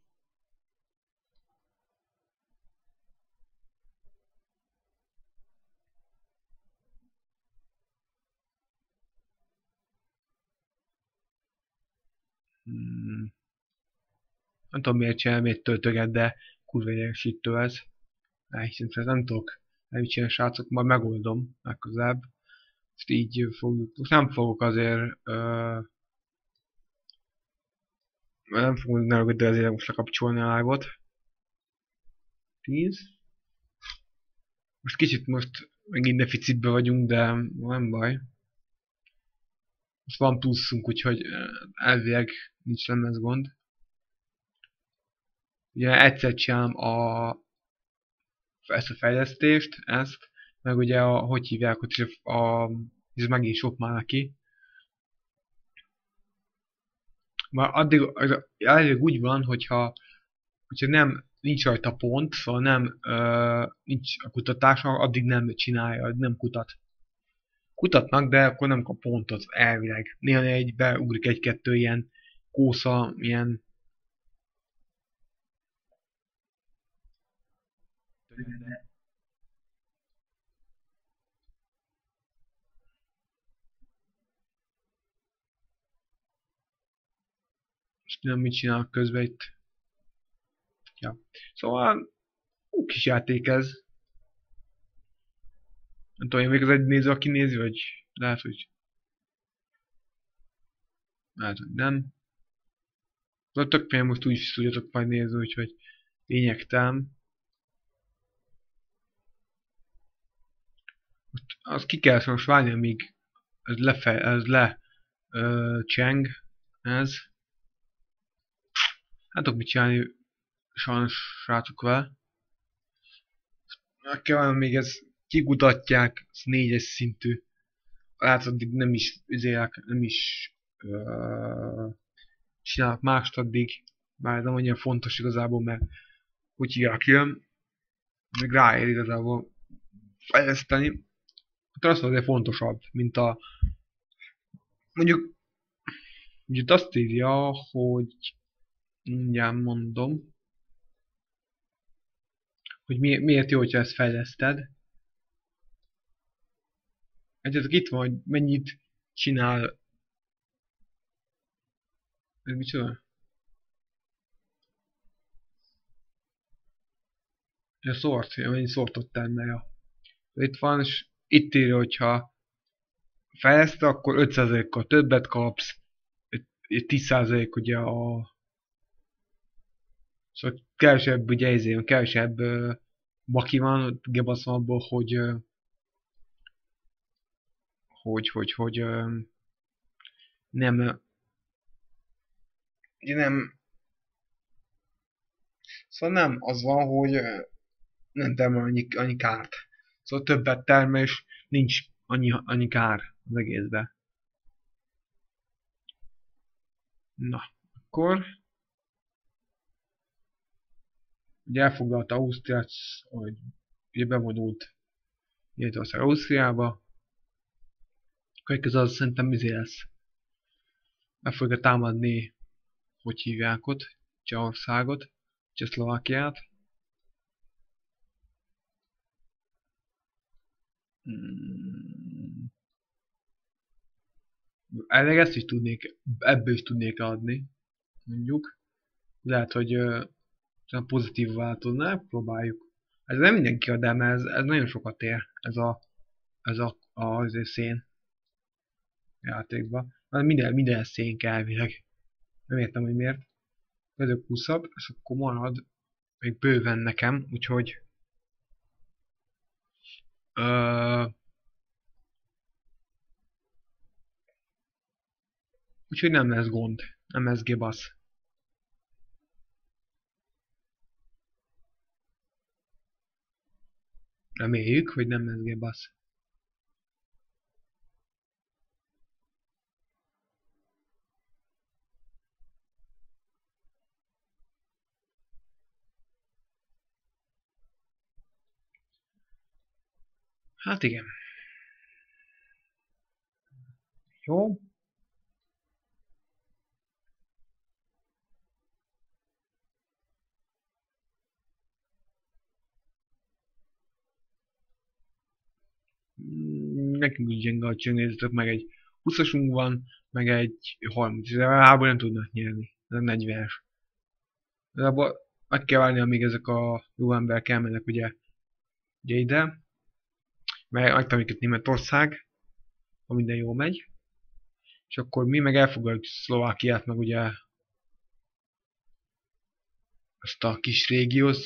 Hmm. Nem tudom miért csinálom egy töltöget, de kurva idegesítő ez. Elhiszem, ez nem tudok elcsinálni srácok, majd megoldom legközelebb. Most így fogjuk, most nem fogok azért uh, nem fogunk ne de azért most lekapcsolni a live-ot. 10. Most kicsit most megint deficitbe vagyunk, de nem baj. Most van pluszunk, úgyhogy elvileg nincs ez gond. Ugye egyszer csinálom a, ezt a fejlesztést, ezt, meg ugye a, hogy hívják, hogy a, ez meg is sok már neki. Már addig, addig úgy van, hogyha, hogyha nem, nincs rajta pont, szóval nem, ö, nincs a kutatása, addig nem csinálja, nem kutat. Kutatnak, de akkor nem kap pontot elvileg. Néha egy beugrik egy-kettő ilyen kósza, ilyen nem mit csinálok közben itt. Ja. Szóval, ó, kis játék ez. Nem tudom, én még az egy néző, aki nézi, vagy lehet, hogy lehet, hogy nem. De tök fél most úgy is tudjatok majd nézni, úgyhogy lényegtelen. Most azt ki kell most várni, amíg ez, lefe, ez le ö, cseng, ez. Hát tudok mit csinálni sajnos srácok vele. Meg kell még ez kikutatják, ez négyes szintű. Addig nem is üzélek, nem is uh, csinálok mást addig. Ez nem annyira fontos igazából, mert úgy hívják jön. Még ráér igazából fejleszteni. Hát az azért fontosabb, mint a mondjuk ugye azt írja, hogy mindjárt mondom, hogy mi, miért jó, hogyha ezt fejleszted. Egyetek itt van, hogy mennyit csinál Ez micsoda? A szort, mennyi szortot tenne, ja. Itt van, és itt írja, hogyha fejleszte, akkor 5%-kal többet kapsz, 10% ugye a... Szóval kevesebb, ugye ezért kevesebb uh, baki van, gebasz abból, hogy uh, hogy, hogy, hogy nem ugye nem szóval nem az van, hogy nem termel annyi, annyi kárt. Szóval többet termel, és nincs annyi, annyi kár az egészben. Na, akkor ugye elfoglalta Ausztriát, hogy ugye bevonult Németország Ausztriába, akkor az szerintem izé lesz. Meg fogja támadni, hogy hívják ott, Csehországot, Csehszlovákiát. Hmm. Elég ezt is tudnék, ebből is tudnék adni, mondjuk. Lehet, hogy uh, pozitív változna, próbáljuk. Ez nem mindenki ad el, ez, ez nagyon sokat ér, ez a, ez a, a, a szén játékban. Mert minden, minden szén kell elvileg. Nem értem, hogy miért. Vezök 20 és akkor marad még bőven nekem, úgyhogy Uh, úgyhogy nem lesz gond, nem lesz gebasz. Reméljük, hogy nem lesz gebasz. Hát igen. Jó. Nekünk is gyenge a nézzétek meg egy 20-asunk van, meg egy 30 de háború nem tudnak nyerni. Ez a 40-es. De abban meg kell várni, amíg ezek a jó emberek elmennek ugye, ugye ide mert hagytam őket Németország, ha minden jól megy. És akkor mi meg elfogadjuk Szlovákiát, meg ugye ezt a kis régiót,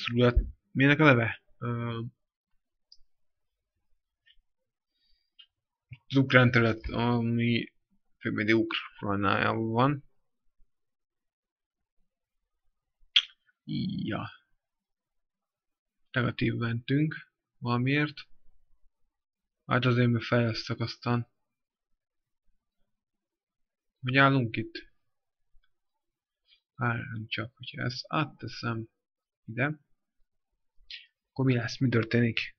minek a neve? Az ukrán terület, ami főleg Ukrajnájában van. Ja. Negatív mentünk valamiért. Hát azért mi fejlesztek aztán. Hogy állunk itt? nem csak, hogyha ezt átteszem ide, akkor mi lesz, mi történik?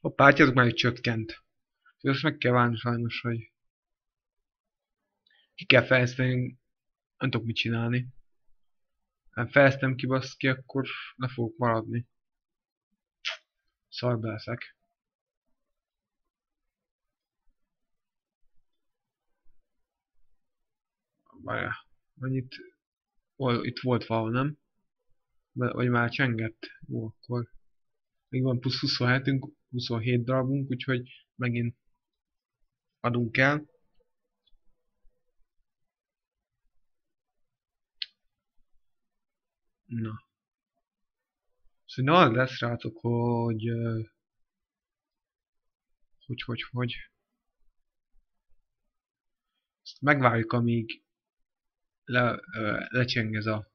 A pártjátok már csökkent. Úgyhogy azt meg kell válni sajnos, hogy ki kell fejleszteni, nem tudok mit csinálni. Ha fejlesztem ki baszki, akkor le fogok maradni. Szarba leszek. Várjál, annyit, itt volt valahol, nem? Vagy már csengett? Jó, akkor még van plusz 27-ünk, 27 darabunk, úgyhogy megint adunk el. Na. Szóval az lesz rátok, hogy... Hogy, hogy, hogy... Ezt megvárjuk, amíg le, lecseng ez a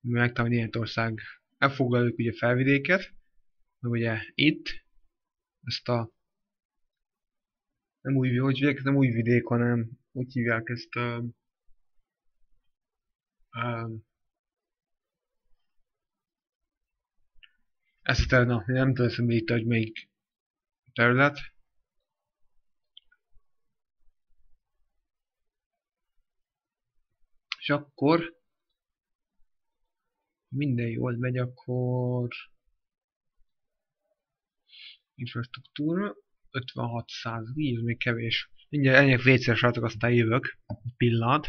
megtanulni Németország. Elfoglaljuk ugye felvidéket, meg ugye itt ezt a nem új, hogy hívják, nem új vidék, hanem úgy hívják ezt a, ezt a terület, nem tudom hogy itt, hogy melyik terület. Akkor minden jól megy, akkor infrastruktúra 56 százalék, még kevés. Mindjárt ennyire vécére aztán jövök. Pillanat.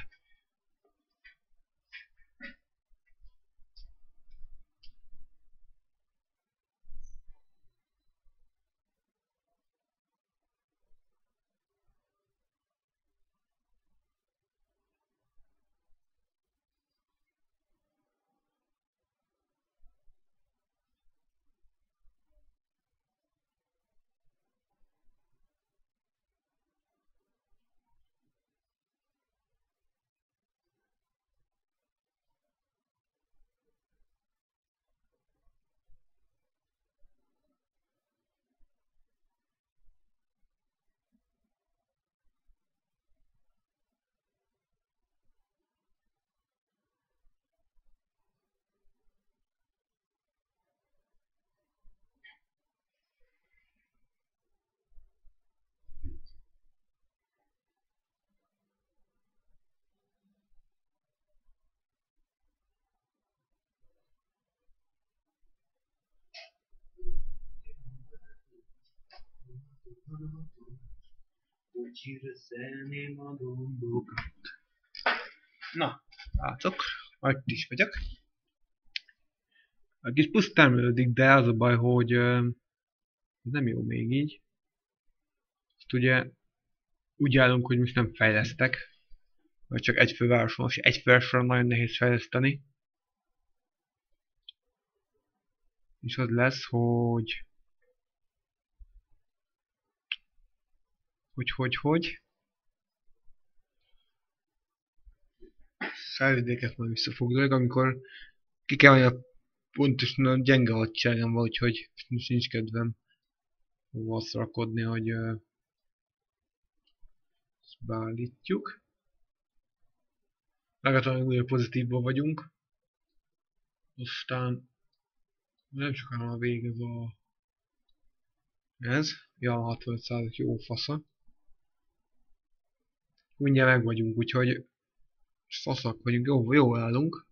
Kocsira szelném a. Na, látok, majd is vagyok. A kis puszt termelődik, de az a baj, hogy uh, nem jó még így. Ezt ugye úgy állunk, hogy most nem fejlesztek, vagy csak egy fővároson, és egy fővároson nagyon nehéz fejleszteni. És az lesz, hogy... Hogy, hogy, hogy... Felvidéket majd visszafoglalok, amikor ki kell, hogy a pontosan a gyenge hadságem van, úgyhogy nincs kedvem hova rakodni, hogy uh, ezt beállítjuk. Legalább újra pozitívban vagyunk. Aztán nem sokára a vége a... Ez. Ja, 65% jó fasza. Mindjárt meg vagyunk, úgyhogy faszak vagyunk, jó, jó állunk.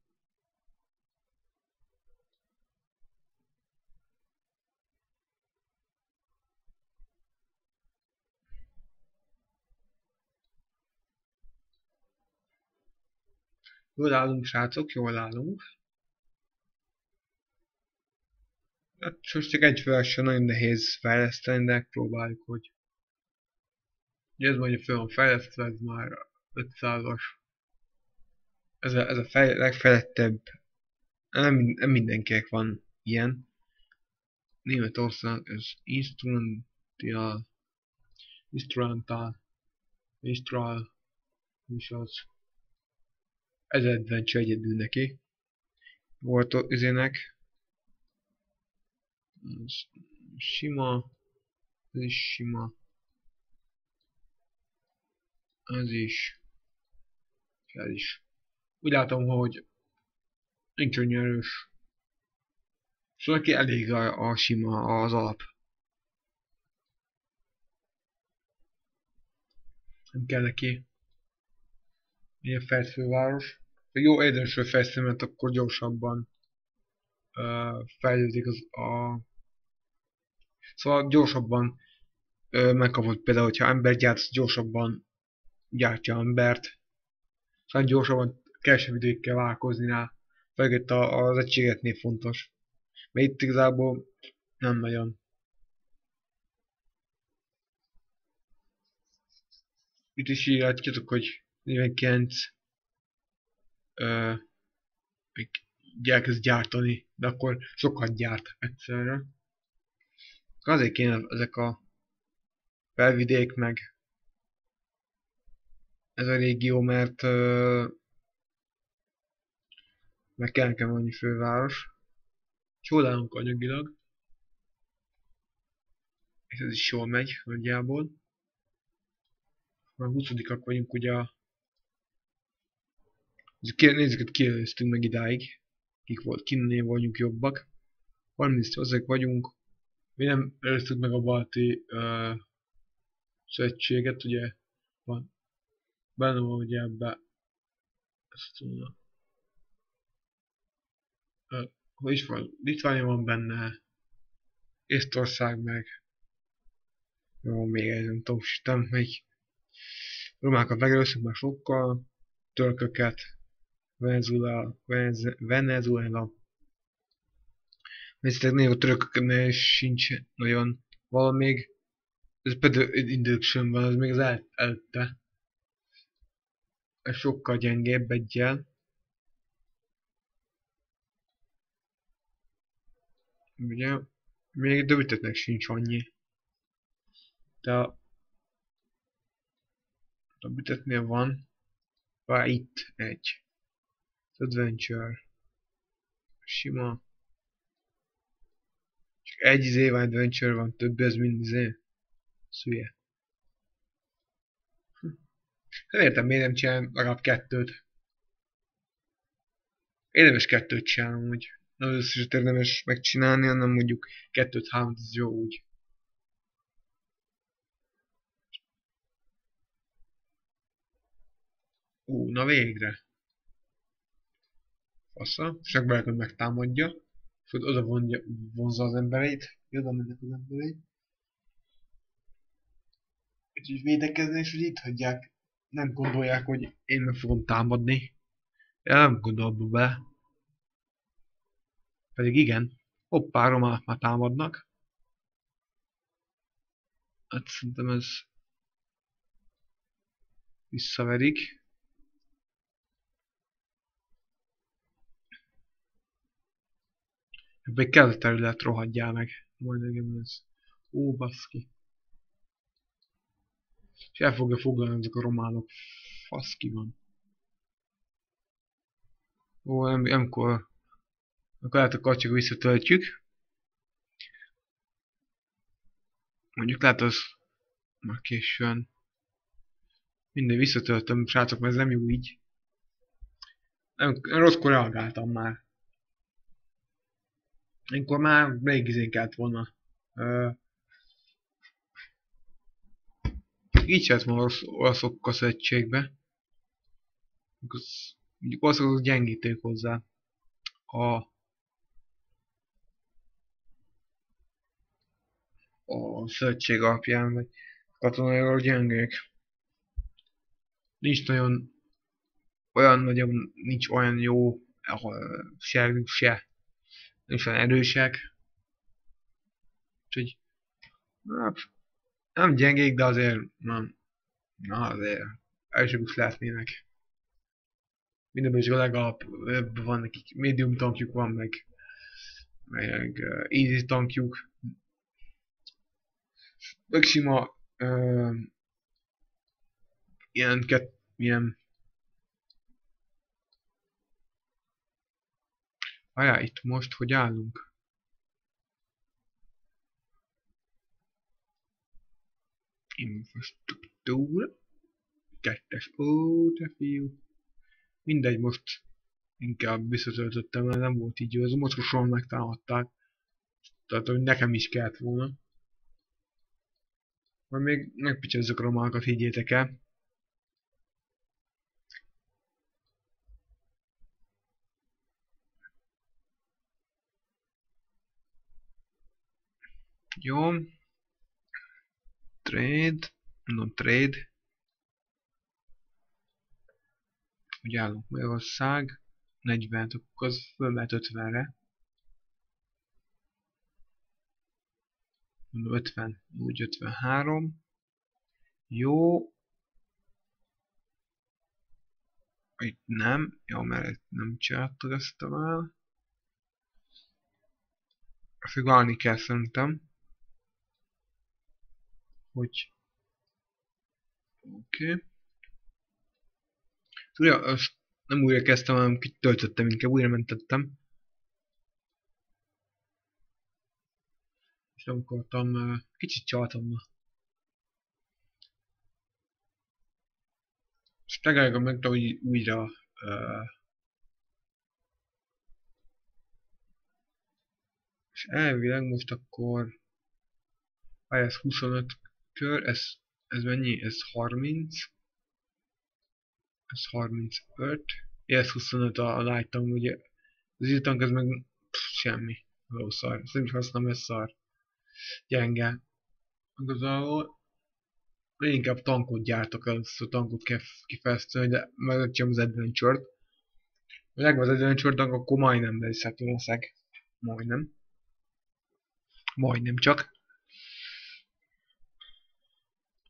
Jól állunk, srácok, jól állunk. Hát most csak egy versen nagyon nehéz fejleszteni, de próbáljuk, hogy... Ez mondja fel van fejlesztve, ez már 500-as. Ez a, ez a fej, legfejlettebb. Nem, nem mindenkinek van ilyen. Németország, ez instrumental, instrumental, instrumental, és az ez adventure egyedül neki. Volt üzének. Sima. Ez is sima. Ez is. Ez is. Úgy látom, hogy nincs olyan erős. Szóval neki elég a, a sima, az alap. Nem kell neki ilyen fejlesztőváros. Jó érdemesről fejlesztő, mert akkor gyorsabban uh, fejlődik az a... Szóval gyorsabban uh, megkapod például, hogyha ember gyártsz, gyorsabban gyártja embert. Szóval gyorsabban kevesebb időig kell válkozni rá. Főleg itt az egységetnél fontos. Mert itt igazából nem nagyon. Itt is így látjátok, hogy 49 uh, elkezd gyártani, de akkor sokat gyárt egyszerre. Azért kéne ezek a felvidék meg ez a régió, mert meg kell nekem annyi főváros. Állunk anyagilag. És ez is jól megy nagyjából. Már 20 vagyunk ugye a Nézzük, hogy kielőztünk meg idáig. Kik volt, kinnél vagyunk jobbak. 30 azok vagyunk. Mi nem előztük meg a balti uh, szövetséget, ugye van. Van ugye ebbe ezt. Uh, hogy is van? Litvánia van benne. Észtország meg. Jó, még egy nem tudom, nem, még romákat megelőztük már sokkal, törköket, Venezuela, Venezuela. Nézzétek, néha a törököknél sincs nagyon valamíg. Ez például sem van, az még az el, előtte. Sokkal gyengébb egyel. Ugye, még dövítetnek sincs annyi. De a, bütetnél van. Vár itt egy. Adventure. Sima. Csak egy izé Adventure van, több ez mind izé. Szülye. Nem értem, miért nem csinálom legalább kettőt. Érdemes kettőt csinálnom, úgy. Nem összeset érdemes megcsinálni, hanem mondjuk kettőt, hármat, az jó úgy. Ú, na végre fasza, és akkor megtámadja, és oda vonja, vonza az embereit, oda mennek az embereit. Úgyhogy védekezni, és hogy itt hagyják. Nem gondolják, hogy én meg fogom támadni. Én nem gondolok be. Pedig igen. Hoppá, romák már támadnak. Hát szerintem ez visszaverik. Ebbe kell terület, rohadjál meg. Majd engem ez. Ó, baszki. És el fogja foglalni ezek a románok. Fasz ki van. Ó, nemkor... Akkor lehet a kacsak visszatöltjük. Mondjuk lehet az... Már későn. Minden visszatöltöm, srácok, mert ez nem jó így. Nem, rosszkor reagáltam már. Akkor már rég izén kellett volna. Uh, így van orosz, olaszokkal szövetségbe. Mondjuk olaszok gyengítők hozzá. A a szövetség alapján, vagy katonairól gyengék. Nincs nagyon olyan nagyon, nincs olyan jó sergük se. Nincs olyan erősek. Úgyhogy hát, nem gyengék, de azért nem. Na azért elsőbb is lehetnének. Mindenben is legalább van nekik medium tankjuk van, meg meg easy tankjuk. Meg sima uh, ilyen, ket, ilyen Ajá, itt most hogy állunk? Infrastruktúra. Kettes, ó, te fiú. Mindegy, most inkább visszatöltöttem, mert nem volt így, az mocskosan megtámadták. Tehát, hogy nekem is kellett volna. Majd még megpicsezzük a romákat, higgyétek el. Jó trade, non trade, hogy állunk Magyarország, 40, akkor az föl lehet 50-re. Mondom 50, úgy 53. Jó. Itt nem, jó, mert nem csináltad ezt a már. Függálni kell szerintem hogy oké. Okay. Újra, nem újra kezdtem, hanem töltöttem, inkább újra mentettem. És nem akartam, kicsit csaltam na. És legalább meg hogy újra uh, és elvileg most akkor ez 25 kör, ez, ez mennyi? Ez 30. Ez 35. Ez 25 a, a light ugye. Az iztank ez meg pff, semmi. Jó szar. Szerintem használom, ez szar. Gyenge. Igazából én inkább tankot gyártok el, ezt a tankot kell kifejezteni, de megötjem az adventure-t. Ha megvan az adventure tank, akkor majdnem bezhető leszek. Majdnem. Majdnem csak.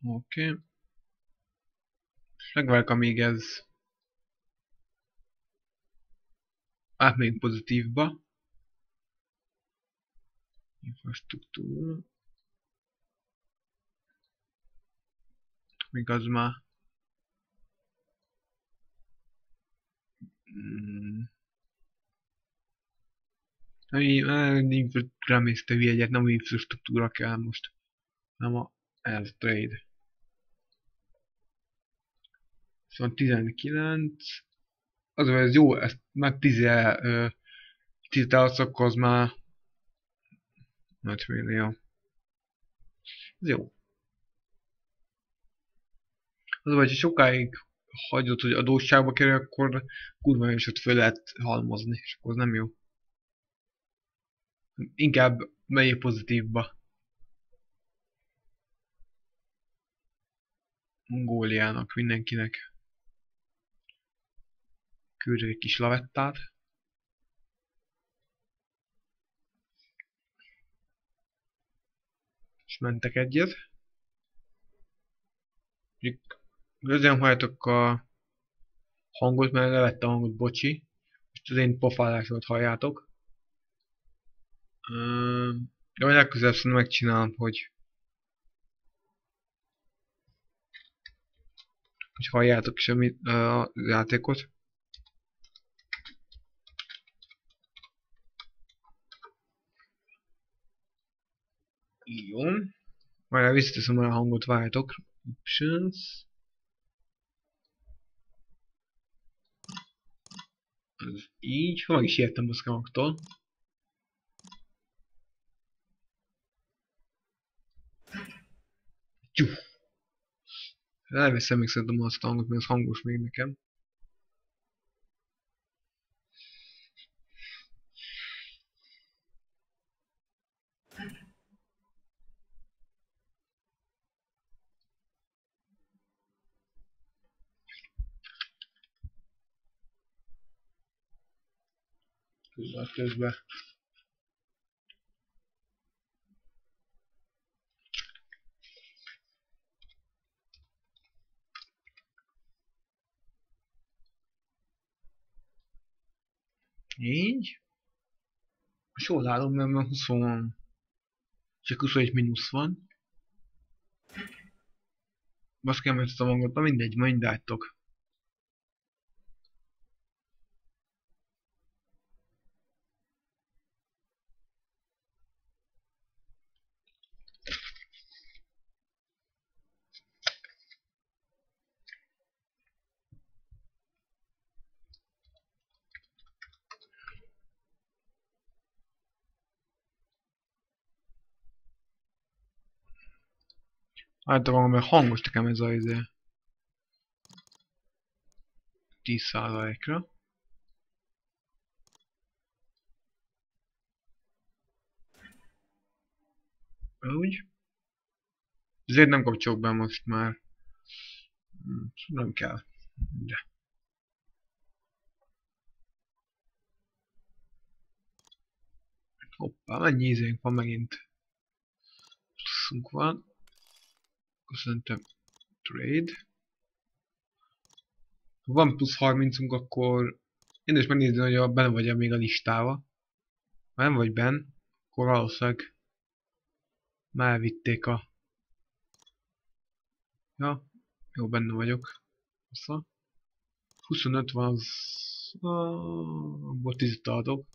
Oké. Okay. Megvárjuk, amíg ez átmegyünk pozitívba. Infrastruktúra. Még az már Hmm. Nem infrastruktúra, egyet, nem infrastruktúra kell most, nem a ez trade. Szóval 19. Az, ez jó, ezt meg 10 10 akkor az már 5 millió. Ez jó. Az vagy, hogy sokáig hagyod, hogy adósságba kerül, akkor kurva is ott föl lehet halmozni, és akkor az nem jó. Inkább melyik pozitívba. Mongóliának, mindenkinek. Küldök egy kis lavettát. És mentek egyet. Közben halljátok a hangot, mert levette a hangot, bocsi. Most az én pofálásomat halljátok. De majd legközelebb szerintem megcsinálom, hogy hogy halljátok semmit a játékot. Jó. Majd visszateszem a hangot, várjátok. Options. Ez így. Meg is értem a szkamaktól. Tyúf. Elveszem még szerintem azt a hangot, mert az hangos még nekem. Közben, közben. Így. Most jól állom, mert már 20 van. Csak 21 mínusz van. Basz kell ezt a hangot, na mindegy, majd láttok. Általában mert hangos nekem ez a izé. 10%-ra. Úgy. Ezért nem kapcsolok be most már. Nem kell. De. Hoppá, mennyi ízénk van megint. Pluszunk van. Köszöntöm. Trade. Ha van plusz 30-unk, akkor én is megnézni, hogy a benne vagy -e még a listába. Ha nem vagy benn, akkor valószínűleg már elvitték a... Ja, jó, benne vagyok. Vissza. 25 van az... Abból 10 adok.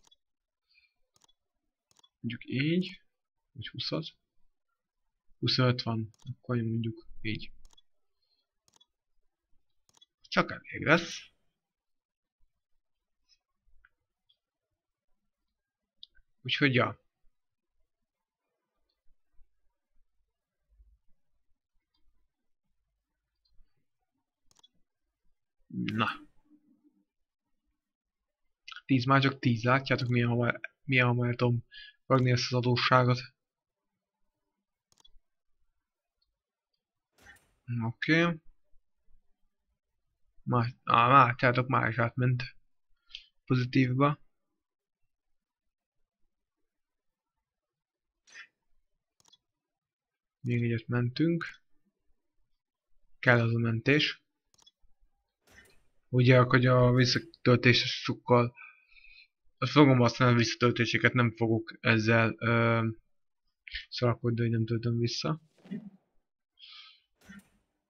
Mondjuk így. Vagy 20-at. 25 van, akkor mondjuk így. Csak elég lesz. Úgyhogy ja. Na. 10 már csak 10, látjátok milyen hamar, milyen hamar tudom ragni ezt az adósságot. Oké. Okay. Már, á, látjátok, már is átment pozitívba. Még egyet mentünk. Kell az a mentés. Ugye, hogy a visszatöltéses sokkal azt fogom használni a visszatöltéseket, nem fogok ezzel ö, hogy nem töltöm vissza.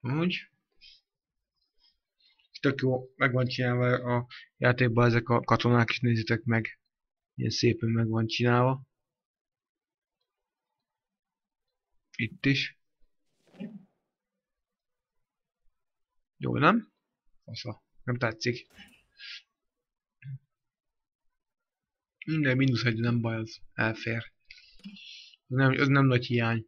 Úgy. Tök jó, meg van csinálva a játékban ezek a katonák is nézzétek meg. Ilyen szépen meg van csinálva. Itt is. Jó, nem? Fasza. Nem tetszik. Minden mínusz egy nem baj, az elfér. Ez nem, ez nem nagy hiány.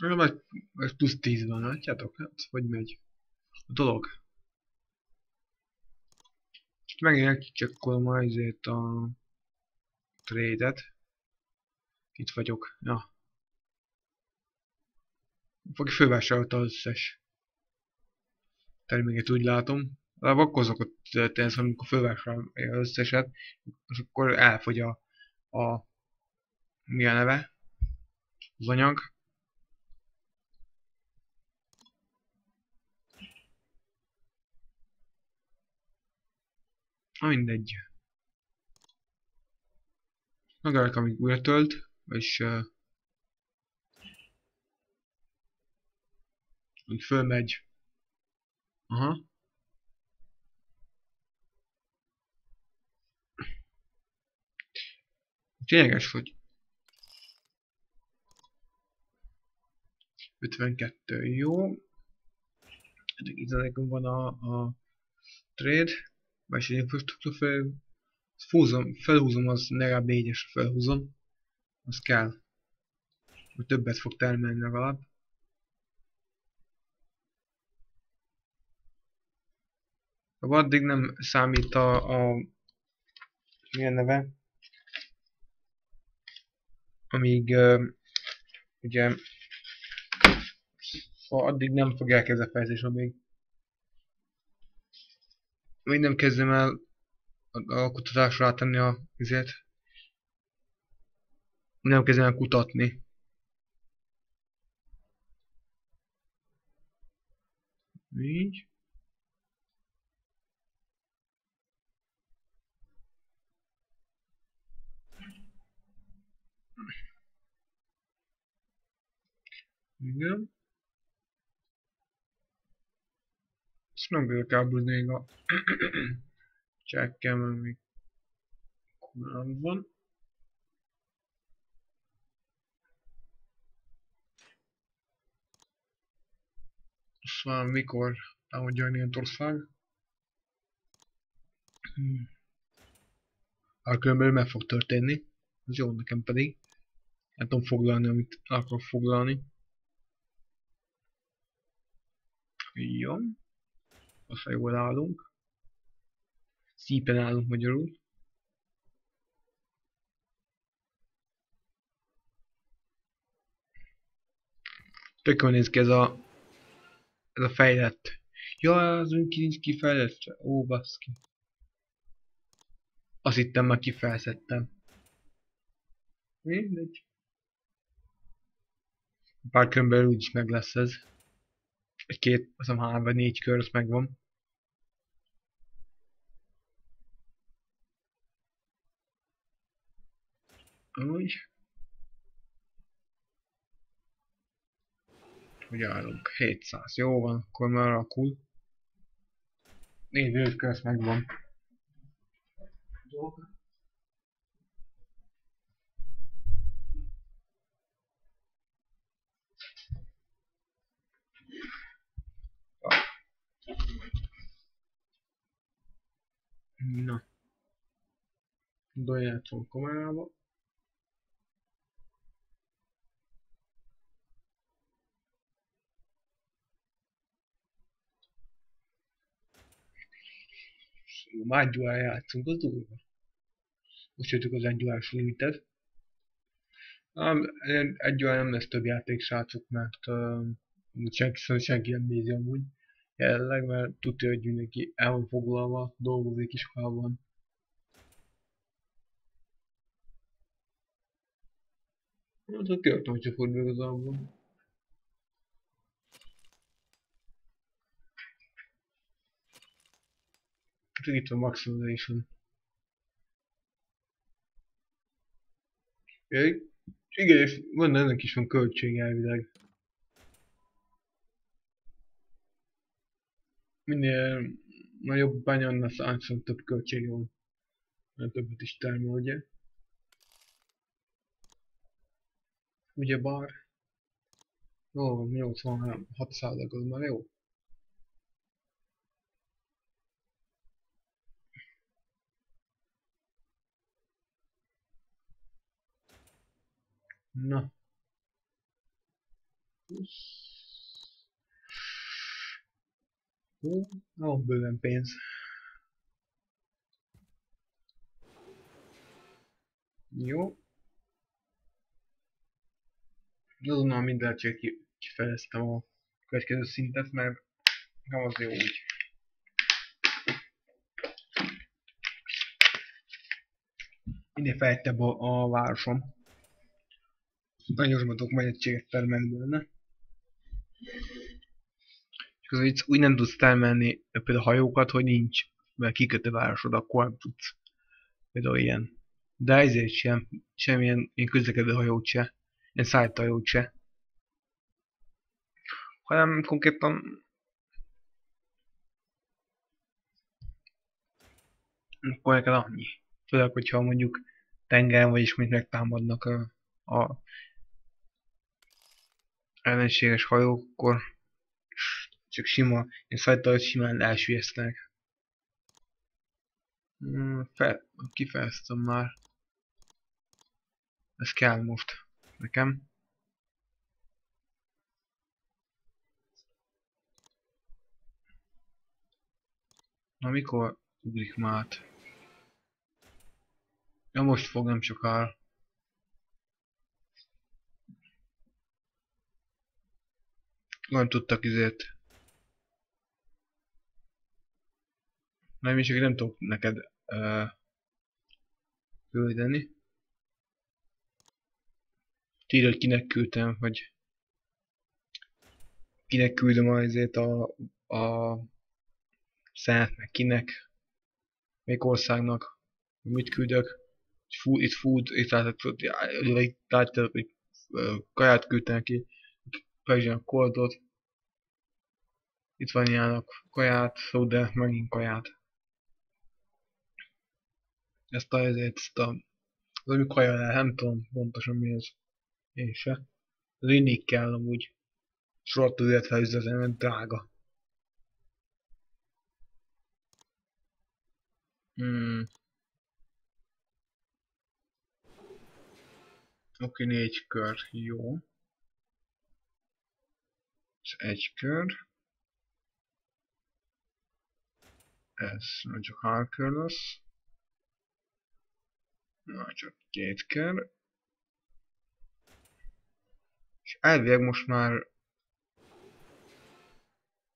Vagy, vagy plusz 10 van, látjátok? Hát, hogy megy a dolog. Megint kicsekkolom azért a trade-et. Itt vagyok. Ja. Aki fővásárolta az összes terméket úgy látom. Legalább akkor szokott történni, amikor fővásárolja az összeset, és akkor elfogy a, a mi a neve? Az anyag. Na mindegy. Megállok, amíg újra tölt, és uh, úgy fölmegy. Aha. Tényleges, hogy 52 jó. Itt nekünk van a, a trade, vagy egy infrastruktúra fel, fúzom, felhúzom, az legalább 4-es felhúzom. Az kell. Hogy többet fog termelni legalább. Addig nem számít a, a milyen neve, amíg uh, ugye addig nem fog elkezdeni a fejezés, amíg még nem kezdem el a, kutatásra átenni a vizet. Nem kezdem el kutatni. Így. Igen. Nem bírok elbúzni még a csekkel, mert még kurán van. Azt már mikor támadja Németország. Hmm. Hát különben meg fog történni. Ez jó nekem pedig. Nem tudom foglalni, amit akarok foglalni. Jó. Aztán jól állunk. Szípen állunk magyarul. Tökön néz ki ez a, ez a fejlett. Ja, az önki nincs kifejlett. Ó, baszki. Azt hittem már kifejszettem. Mindegy. Pár körben úgyis meg lesz ez. Egy két, azt hiszem három vagy négy kör, az megvan. Úgy. Hogy állunk? 700. Jó van, akkor már alakul. Négy vőtkör, megvan. Jó. Na. Dojátszom kamerába. Már dual játszunk, az durva. Most jöttük az egyuás limited. Um, egy olyan nem lesz több játék, srácok, mert uh, senki, senki nem nézi amúgy jelenleg, mert tudja, hogy mindenki el van foglalva, dolgozik iskolában. Hát a költöm, hogyha fordul igazából. Itt van Maximization. Igen, és van ennek is van költség elvileg. minél nagyobb bánya, annál szánszor több költség van. Mert többet is termel, ugye? Ugye bár? Jó, 83, 6 százalék az már jó. Na. Hú, ó, bőven pénz. Jó. Azonnal mindent ki kifejeztem a következő szintet, mert nem az jó úgy. Minél fejtebb a, a városom. Nagyon tudok majd egységet termelni belőle. És itt úgy nem tudsz termelni például hajókat, hogy nincs mert kikötő városod, akkor nem tudsz. Például ilyen. De ezért sem, semmilyen ilyen közlekedő hajót se, ilyen szállítóhajót se. Hanem konkrétan akkor neked annyi. Főleg, hogyha mondjuk tengeren vagy ismét megtámadnak a, a ellenséges hajók, akkor csak sima, én szállítóhajót simán elsüllyesztenek. Mm, fe, kifejeztem már. Ez kell most nekem. Na mikor ugrik már Ja most fog nem sokára. Nem tudtak izért Nem is nem tudok neked uh, küldeni. Írd, hogy kinek küldtem, hogy kinek küldöm azért a, a szent, meg kinek, még országnak, mit küldök. Food, itt food, itt látjátok, hogy kaját küldtem ki, Perzsian a koldot. Itt van ilyenek kaját, szóde, megint kaját ezt a, ezt a, az ami kaja el, nem tudom pontosan mi az. Én se. Az innig kell amúgy. Sorot azért felüzetem, mert drága. Hmm. Oké, négy kör, jó. Egy kör. Ez csak három kör lesz. Na, csak két kör. És elvileg most már...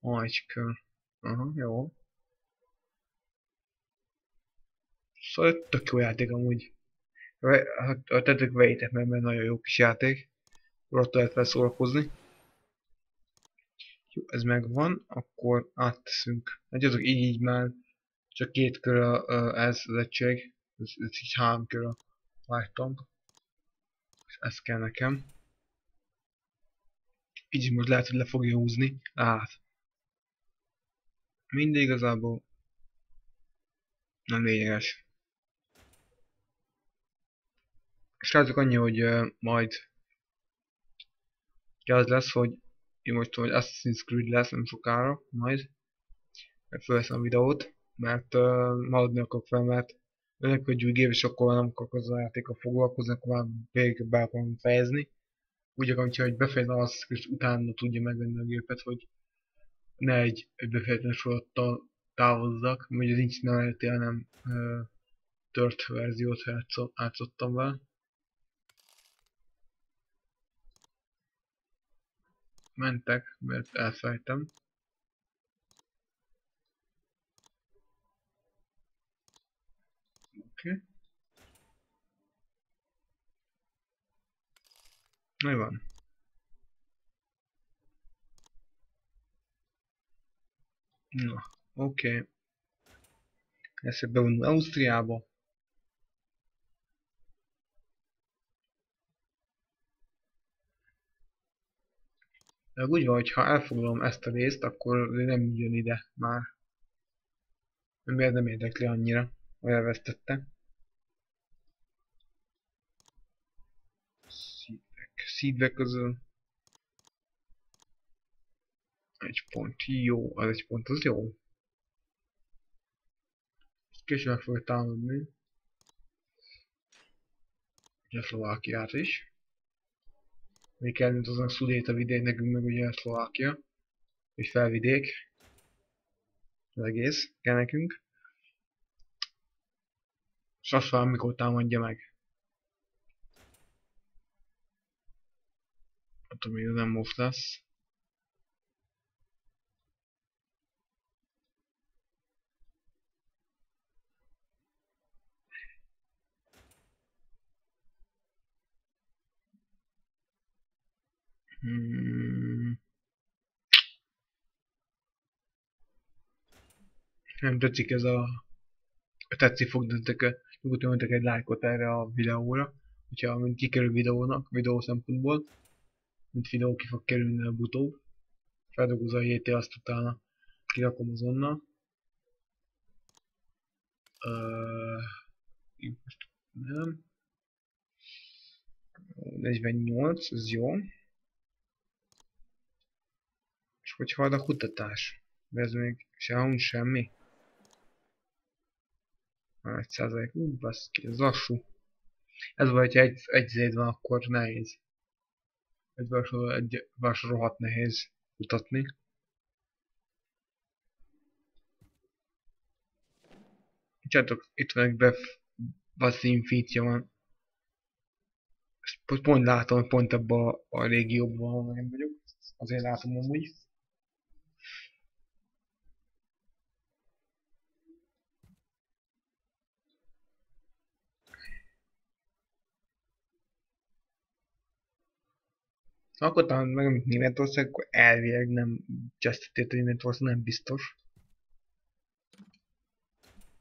Egy kör. Aha, jó. Szóval tök jó játék amúgy. Ha tettük vejétek meg, mert nagyon jó kis játék. Ott lehet vele szórakozni. Jó, ez megvan, akkor átteszünk. Egyazok így, így már csak két kör a, a, ez az egység. Ez, ez így három kör láttam. És ez kell nekem. Így most lehet, hogy le fogja húzni. Át. Mindig igazából nem lényeges. Srácok annyi, hogy uh, majd ja, az lesz, hogy én most tudom, hogy Assassin's Creed lesz nem sokára, majd. Felveszem a videót, mert uh, maradni akarok fel, mert önök hogy úgy és akkor nem akarok az a játékkal foglalkozni, akkor már végig be akarom fejezni. Úgy akarom, hogy befejezem azt, és utána tudja megvenni a gépet, hogy ne egy, egy befejezetlen sorottal távozzak, vagy az nincs nem hanem ö, tört verziót játszottam vele. Mentek, mert elfelejtem. Oké. Mi van? Na, oké. Okay. Ezt bevonul Ausztriába. De úgy van, hogy ha elfoglalom ezt a részt, akkor nem jön ide már. Miért nem érdekli annyira, hogy elvesztette. szívek közül. Egy pont, jó, az egy pont, az jó. Később meg fogja támadni. Ugye Szlovákiát is még elment az a Szudéta vidék, nekünk meg ugye Szlovákia, és felvidék, az egész kell nekünk. És azt vár, mikor támadja meg. Attól még nem move lesz. Hmm. Nem tetszik ez a... Tetszik fog, de nyugodtan egy lájkot erre a videóra, hogyha mint kikerül videónak, videó szempontból, mint videó ki fog kerülni előbb-utóbb. Feldolgozza a JT azt utána kirakom azonnal. Uh, most nem. 48, ez jó. Hogy halad a kutatás? De ez még sehol semmi. 1 százalék, ú, baszki, ez lassú. Ez vagy, hogyha egy, egy zéd van, akkor nehéz. Egy versor, egy versor rohadt nehéz kutatni. Csátok, itt van egy bef... Basszin fitja van. Ezt pont látom, pont ebben a, a régióban, ahol én vagyok. Azért látom amúgy. Akkor talán meg amit Németország, akkor elvileg nem Just hogy Németország nem biztos.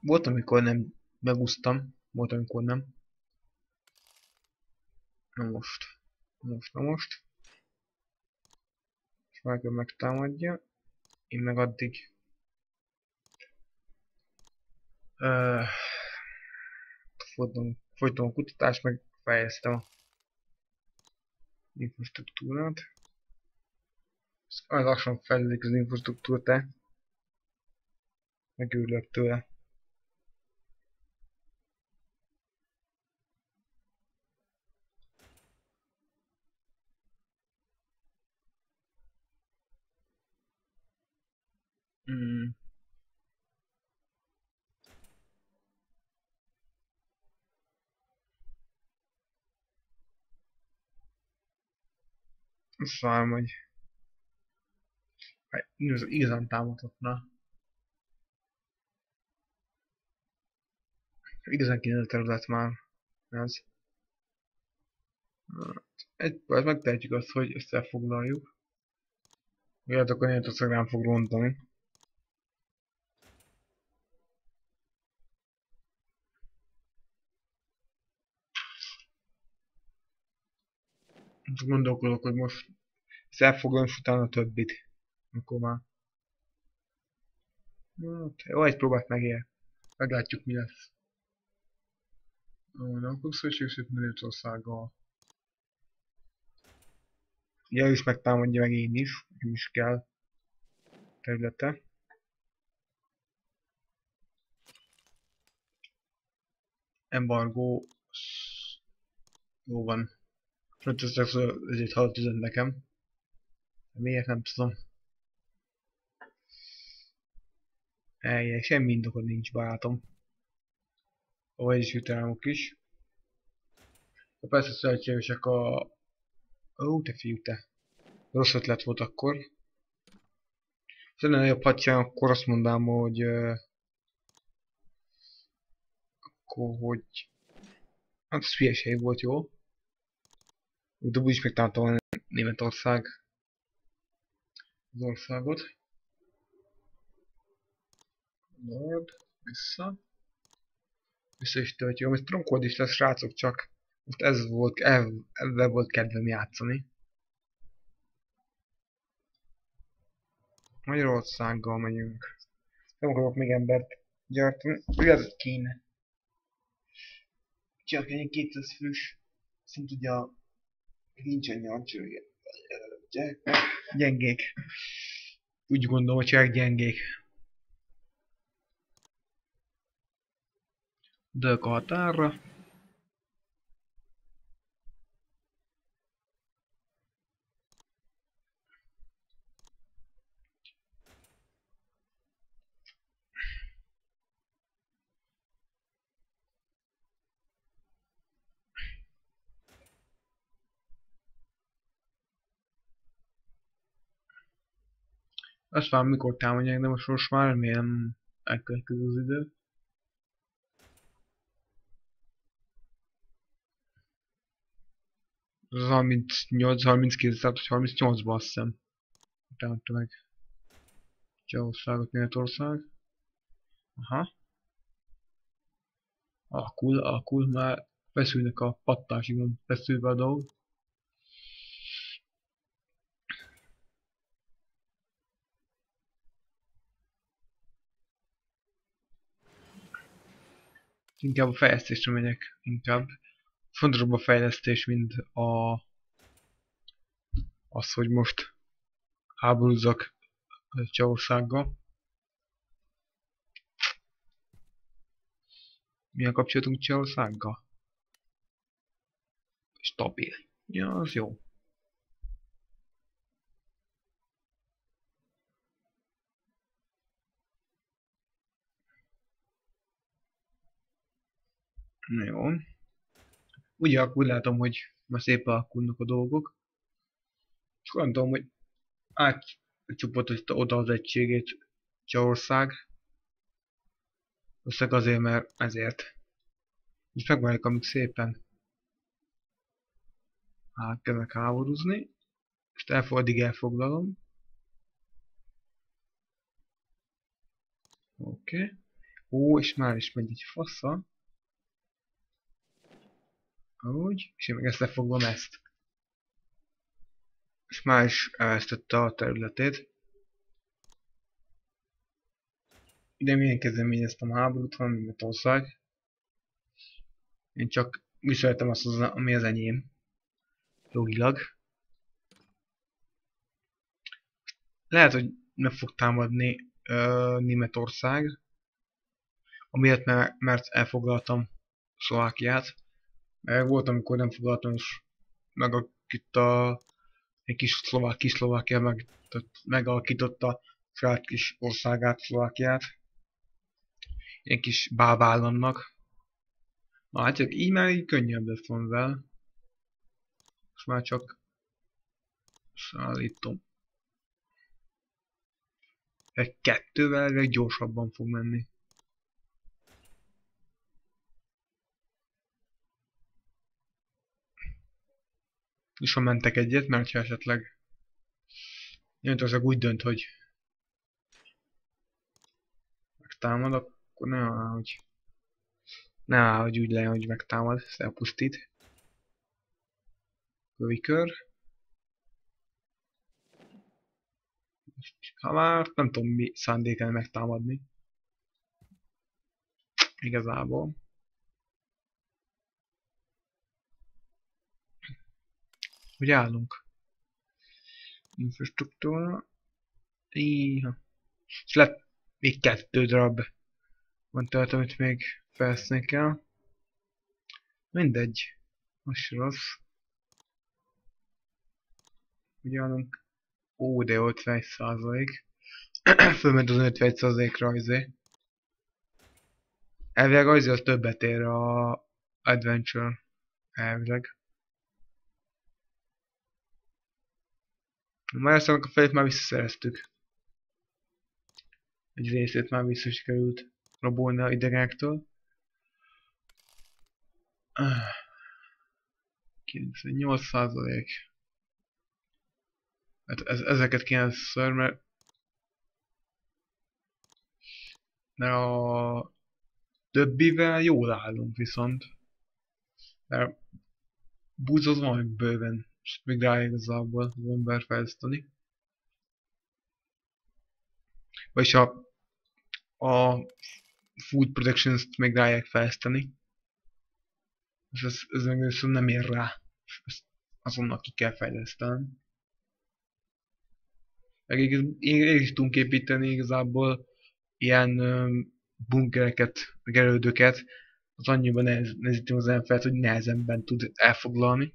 Volt, amikor nem megúsztam, volt, amikor nem. Na most. Most, na most. És Michael megtámadja. Én meg addig... Uh, folytom, folytom a kutatást, meg fejeztem a infrastruktúrát. Az lassan fejlődik az infrastruktúra, te. Megőrülök tőle. Azt várom, hogy hát, igazán, támadhatna. Igazán kéne a terület már. Ez. Hát, egy perc megtehetjük azt, hogy ezt elfoglaljuk. Miért akkor Németország nem fog rontani. Gondolkodok, hogy most ezt elfoglalom, és utána a többit. Akkor már... Hát, jó, egy próbát megér. Meglátjuk, mi lesz. Ó, nem fogsz szövetségesít Németországgal. Ja, is megtámadja meg én is, nem is kell területe. Embargo jó van. Franciaország ezért halott üzent nekem. Miért nem tudom. Eljel, semmi indokod nincs, barátom. Egyesült Államok is. De persze szövetségesek a... Ó, te fiú, te. Rossz ötlet volt akkor. Ha lenne nagyobb hatja, akkor azt mondanám, hogy... Uh, akkor, hogy... Hát ez hülyeség volt, jó? De úgyis megtaláltam Németország az országot. Nord, vissza. Vissza is töltjük. Most tronkod is lesz, srácok, csak most ez volt, ebben volt kedvem játszani. Magyarországgal megyünk. Nem akarok még embert gyártani. Ez kéne. Csak egy 200 fős. Szint ugye a nincsen nyancsolja. Gyengék. Úgy gondolom, hogy csak gyengék. Dők a határra. Azt már mikor támadják, de most, most már remélem elkövetkező az idő. Az 38, 39, tehát hogy 38-ban azt hiszem. Támadta meg. Csehországot, Németország. Aha. Alakul, alakul, már feszülnek a pattásig feszülve a dolg. Inkább a fejlesztésre megyek, inkább. Fontosabb a fejlesztés, mint a... Az, hogy most háborúzzak Csehországgal. Milyen kapcsolatunk Csehországgal? Stabil. Ja, az jó. Na jó. Ugye akkor látom, hogy ma szépen alakulnak a dolgok. És gondolom, hogy átcsoportosította oda az egységét Csehország. Összeg azért, mert ezért. És megvárjuk, amíg szépen kezdek háborúzni. Ezt elfog, addig elfoglalom. Oké. Okay. Ó, és már is megy egy fassa. Úgy, és én meg ezt lefogom ezt. És már is elvesztette a területét. Ide milyen kezdeményeztem a háborút, van Németország. Én csak viseltem azt, az, ami az enyém. Jogilag. Lehet, hogy meg fog támadni uh, Németország. Amiatt, mert, mert elfoglaltam Szlovákiát. Meg volt, amikor nem foglaltam, és meg a, itt a egy kis szlovák, kis Szlovákia meg, megalakította saját kis országát, Szlovákiát. Ilyen kis bábállamnak. Na hát csak így már így könnyebb lesz van vele. Most már csak szállítom. Egy kettővel egy gyorsabban fog menni. Ha mentek egyet, mert ha esetleg Németország úgy dönt, hogy megtámad, akkor ne áll, hogy ne áll, hogy úgy legyen, hogy megtámad, ezt elpusztít. Kövikör. Ha már nem tudom mi szándéken megtámadni. Igazából. Hogy állunk? Infrastruktúra. Íha. És lett még kettő darab van tehát, amit még fejleszteni kell. Mindegy. Most rossz. Ugye állunk. Ó, de ott 1 százalék. Fölment az 51 százalékra izé. Elvileg az az többet ér a Adventure. Elvileg. A Milestone-nak a felét már visszaszereztük. Egy részét már vissza sikerült rabolni a idegenektől. 98 százalék. Hát ez, ezeket kéne ször, mert mert a többivel jól állunk viszont. Mert búzoz van bőven még rá igazából az ember fejleszteni. Vagyis a, a food productions-t még ráják fejleszteni. És ez, ez meg nem ér rá. Ezt azonnal ki kell fejleszteni. Meg is tudunk építeni igazából ilyen bunkereket, meg erődöket, az annyiban nehezítünk az embert, hogy nehezebben tud elfoglalni.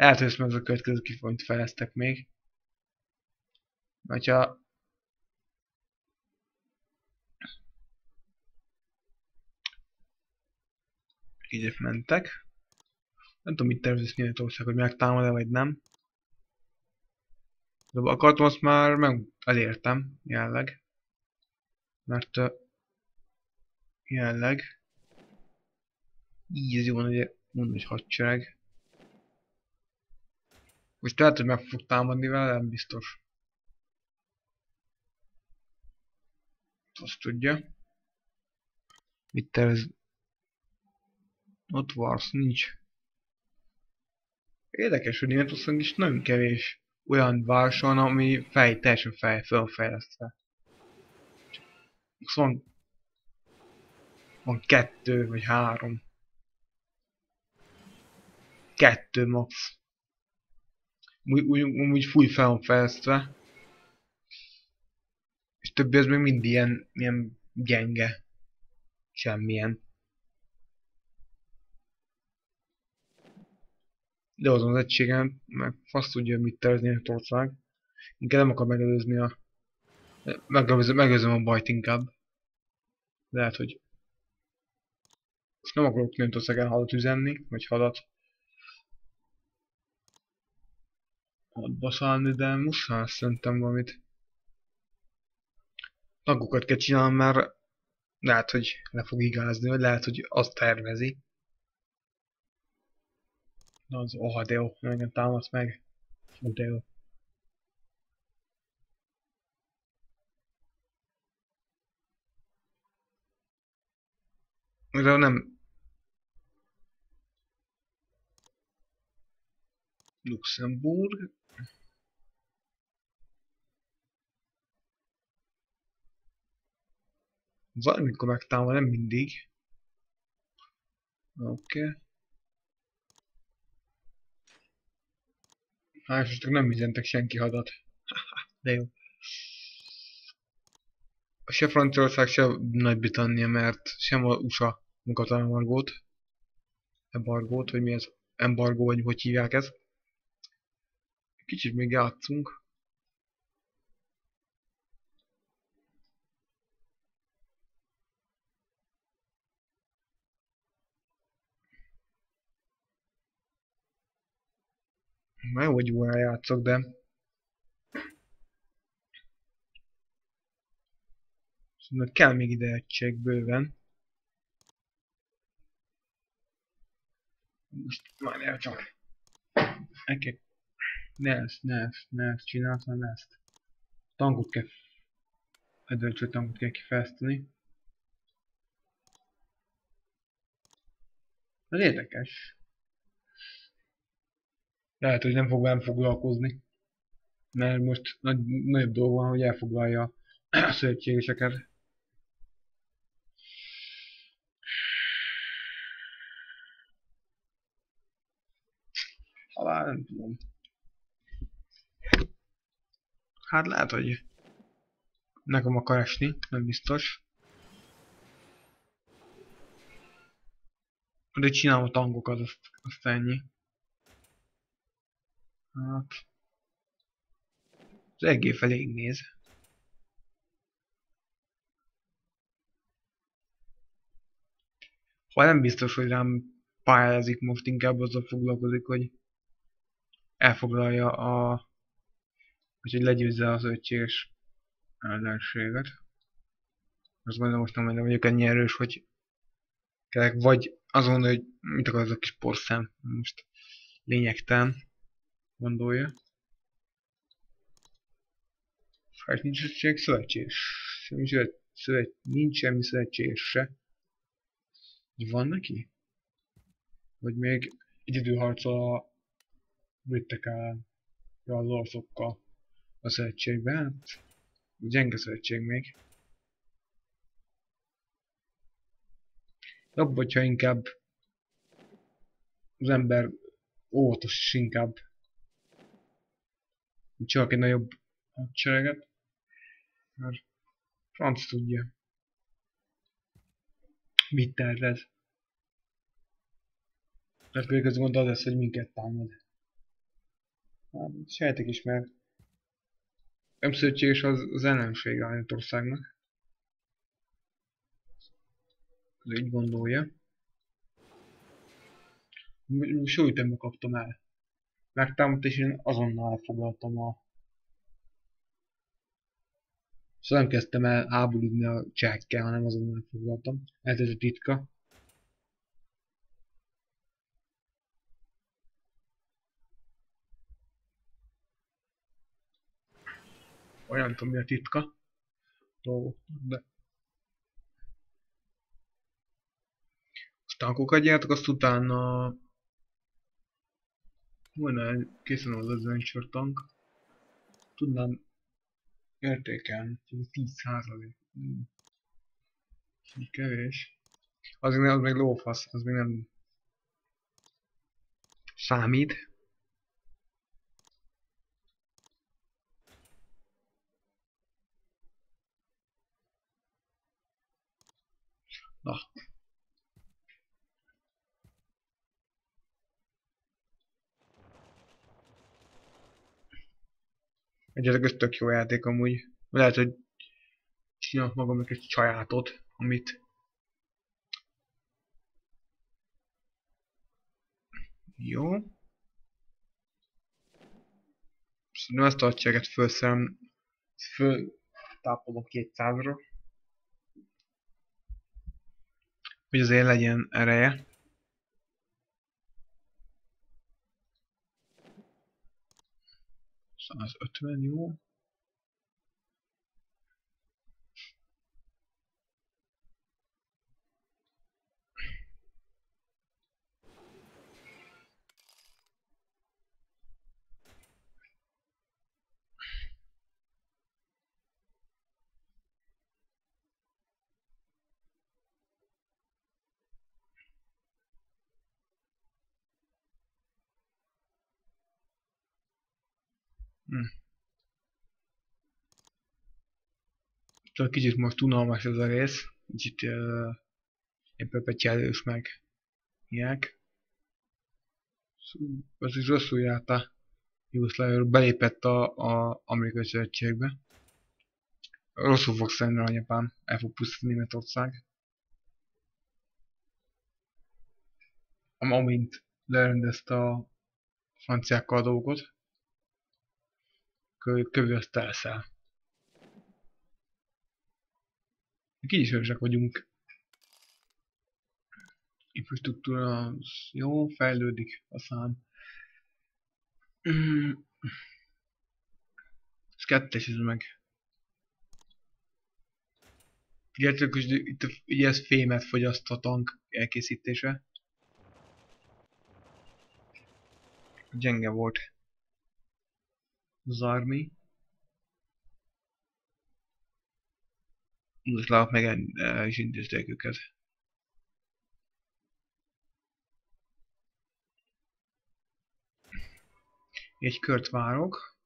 Lehet, hogy ezt a következő kifonyt fejeztek még. Hogyha így mentek. Nem tudom, mit tervezesz Németország, hogy megtámad-e vagy nem. De akartam, azt már meg elértem, jelenleg. Mert uh, jelenleg easy van, ugye mondom, hogy hadsereg. Most lehet, hogy meg fog támadni vele, nem biztos. Azt tudja. Mit tervez? Ott Vars nincs. Érdekes, hogy Németország is nagyon kevés olyan város van, ami fej, teljesen fej, felfejlesztve. Most van, van kettő vagy három. Kettő max. Úgy, úgy, úgy fúj fel van fejlesztve. És többi az még mind ilyen, ilyen gyenge. Semmilyen. De azon az egységen, meg fasz tudja, mit tervezni a torcság. Inkább nem akar megelőzni a... Megelőzöm, megelőzöm a bajt inkább. Lehet, hogy... Most nem akarok Németországen hadat üzenni, vagy hadat. Hadba szállni, de muszáj szerintem valamit. Tagokat kell csinálni, mert lehet, hogy le fog igázni, vagy lehet, hogy azt tervezi. Na az oha, de jó, engem támasz meg. Jó. De nem... Luxemburg. Valamikor megtámad, nem mindig. Oké. Okay. Másostok nem üzentek senki hadat. De jó. Se Franciaország, se Nagy-Britannia, mert sem a USA munkata embargót. Embargót, vagy mi ez? Embargó, vagy hogy hívják ezt. Kicsit még játszunk. Már jó, hogy óra játszok, de... Szóval kell még ide egység bőven. Most már el csak. Eke. Ne ezt, ne ezt, ne ezt csinálsz, hanem ezt. Tankot kell... Edölcső tankot kell kifejezteni. Ez érdekes. Lehet, hogy nem fog velem foglalkozni. Mert most nagy, nagyobb dolga van, hogy elfoglalja a szövetségeseket. Halál, nem tudom. Hát lehet, hogy nekem akar esni, nem biztos. De csinálom a tangokat, azt, azt ennyi. Hát... Az EG felé néz. Ha nem biztos, hogy rám pályázik most, inkább azzal foglalkozik, hogy elfoglalja a... hogy legyőzze az ötséges ellenséget. Azt gondolom most nem vagyok ennyi erős, hogy kellek vagy azon, hogy mit akar az a kis porszem. Most lényegtelen gondolja. Hát nincs szükség szövetség. Nincs, szövet, nincs semmi szövetséges se. Van neki? Vagy még egy időharcol a britek ellen, az orszokkal a szövetségben? Hát, gyenge szövetség még. Jobb, hogyha inkább az ember óvatos is inkább csak egy nagyobb hadsereget. Mert franc tudja. Mit tervez. Mert végül gond az lesz, hogy minket támad. Hát, sejtek is, mert nem szövetséges az, az ellenség a országnak. Az így gondolja. Súlytembe kaptam el megtámadt, és én azonnal elfoglaltam a Szóval nem kezdtem el háborúzni a csehekkel, hanem azonnal foglaltam. Ez a titka. Olyan nem tudom mi a titka. Dolgoknak, de... Azt tankokat gyártok, azt utána... Volna készen az adventure tank. Tudnám értékelni, hogy 10 százalék. Hmm. Kevés. Az, az még lófasz, az még nem számít. Na. Egyetek, ez tök jó játék amúgy. Lehet, hogy csinálok magamnak egy sajátot, amit Jó. Szerintem ezt a hadsereget felszerem, föl tápolom 200-ra. hogy azért legyen ereje. Az 50 jó. Hm. Csak kicsit most unalmas ez a rész. Kicsit uh, éppen petyelős meg ilyek. Ez is rosszul járta. Jugoszlávia belépett a, a amerikai szövetségbe. Rosszul fog szenni a anyapám. El fog pusztítani Németország. Amint lerendezte a franciákkal a dolgot kövözt elszel. Kicsit vagyunk. Infrastruktúra jó, fejlődik a szám. Ez kettes ez meg. Figyeljetek, hogy itt ugye ez fémet fogyaszt a tank elkészítése. Gyenge volt az army. Jugoszlávok meg el is intézték őket. Egy kört várok.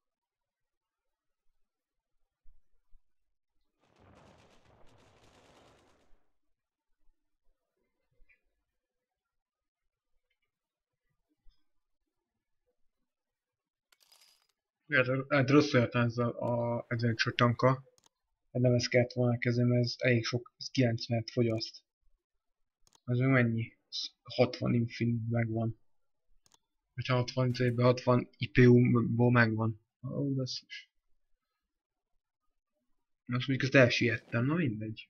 Hát rosszul jött ez a, a Adventure tanka. Hát nem ezt kellett volna mert ez elég sok, ez 90-et fogyaszt. Az mennyi? 60 infinit megvan. Vagy 60 évben 60 IPU-ból megvan. Ó, oh, basszus. Most mondjuk ezt elsiettem, na mindegy.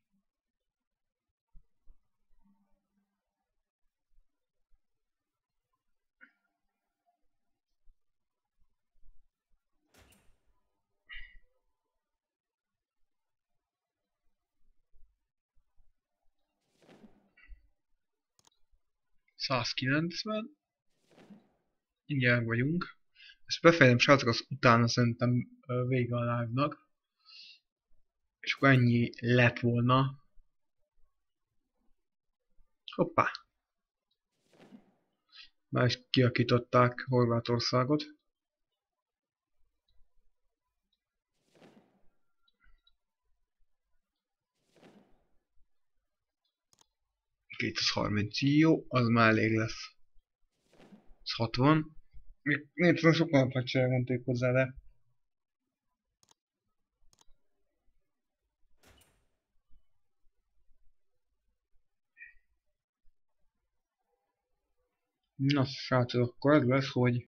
Százkilencven. Ingyen vagyunk. Ezt befejezem srácok, az utána szerintem vége a live-nak. És akkor ennyi lett volna. Hoppá! Már is kiakították Horvátországot. 230, jó, az már elég lesz. Ez 60. Még népszerűen sokan pacserelmenték hozzá, de... Na, srácok, akkor az lesz, hogy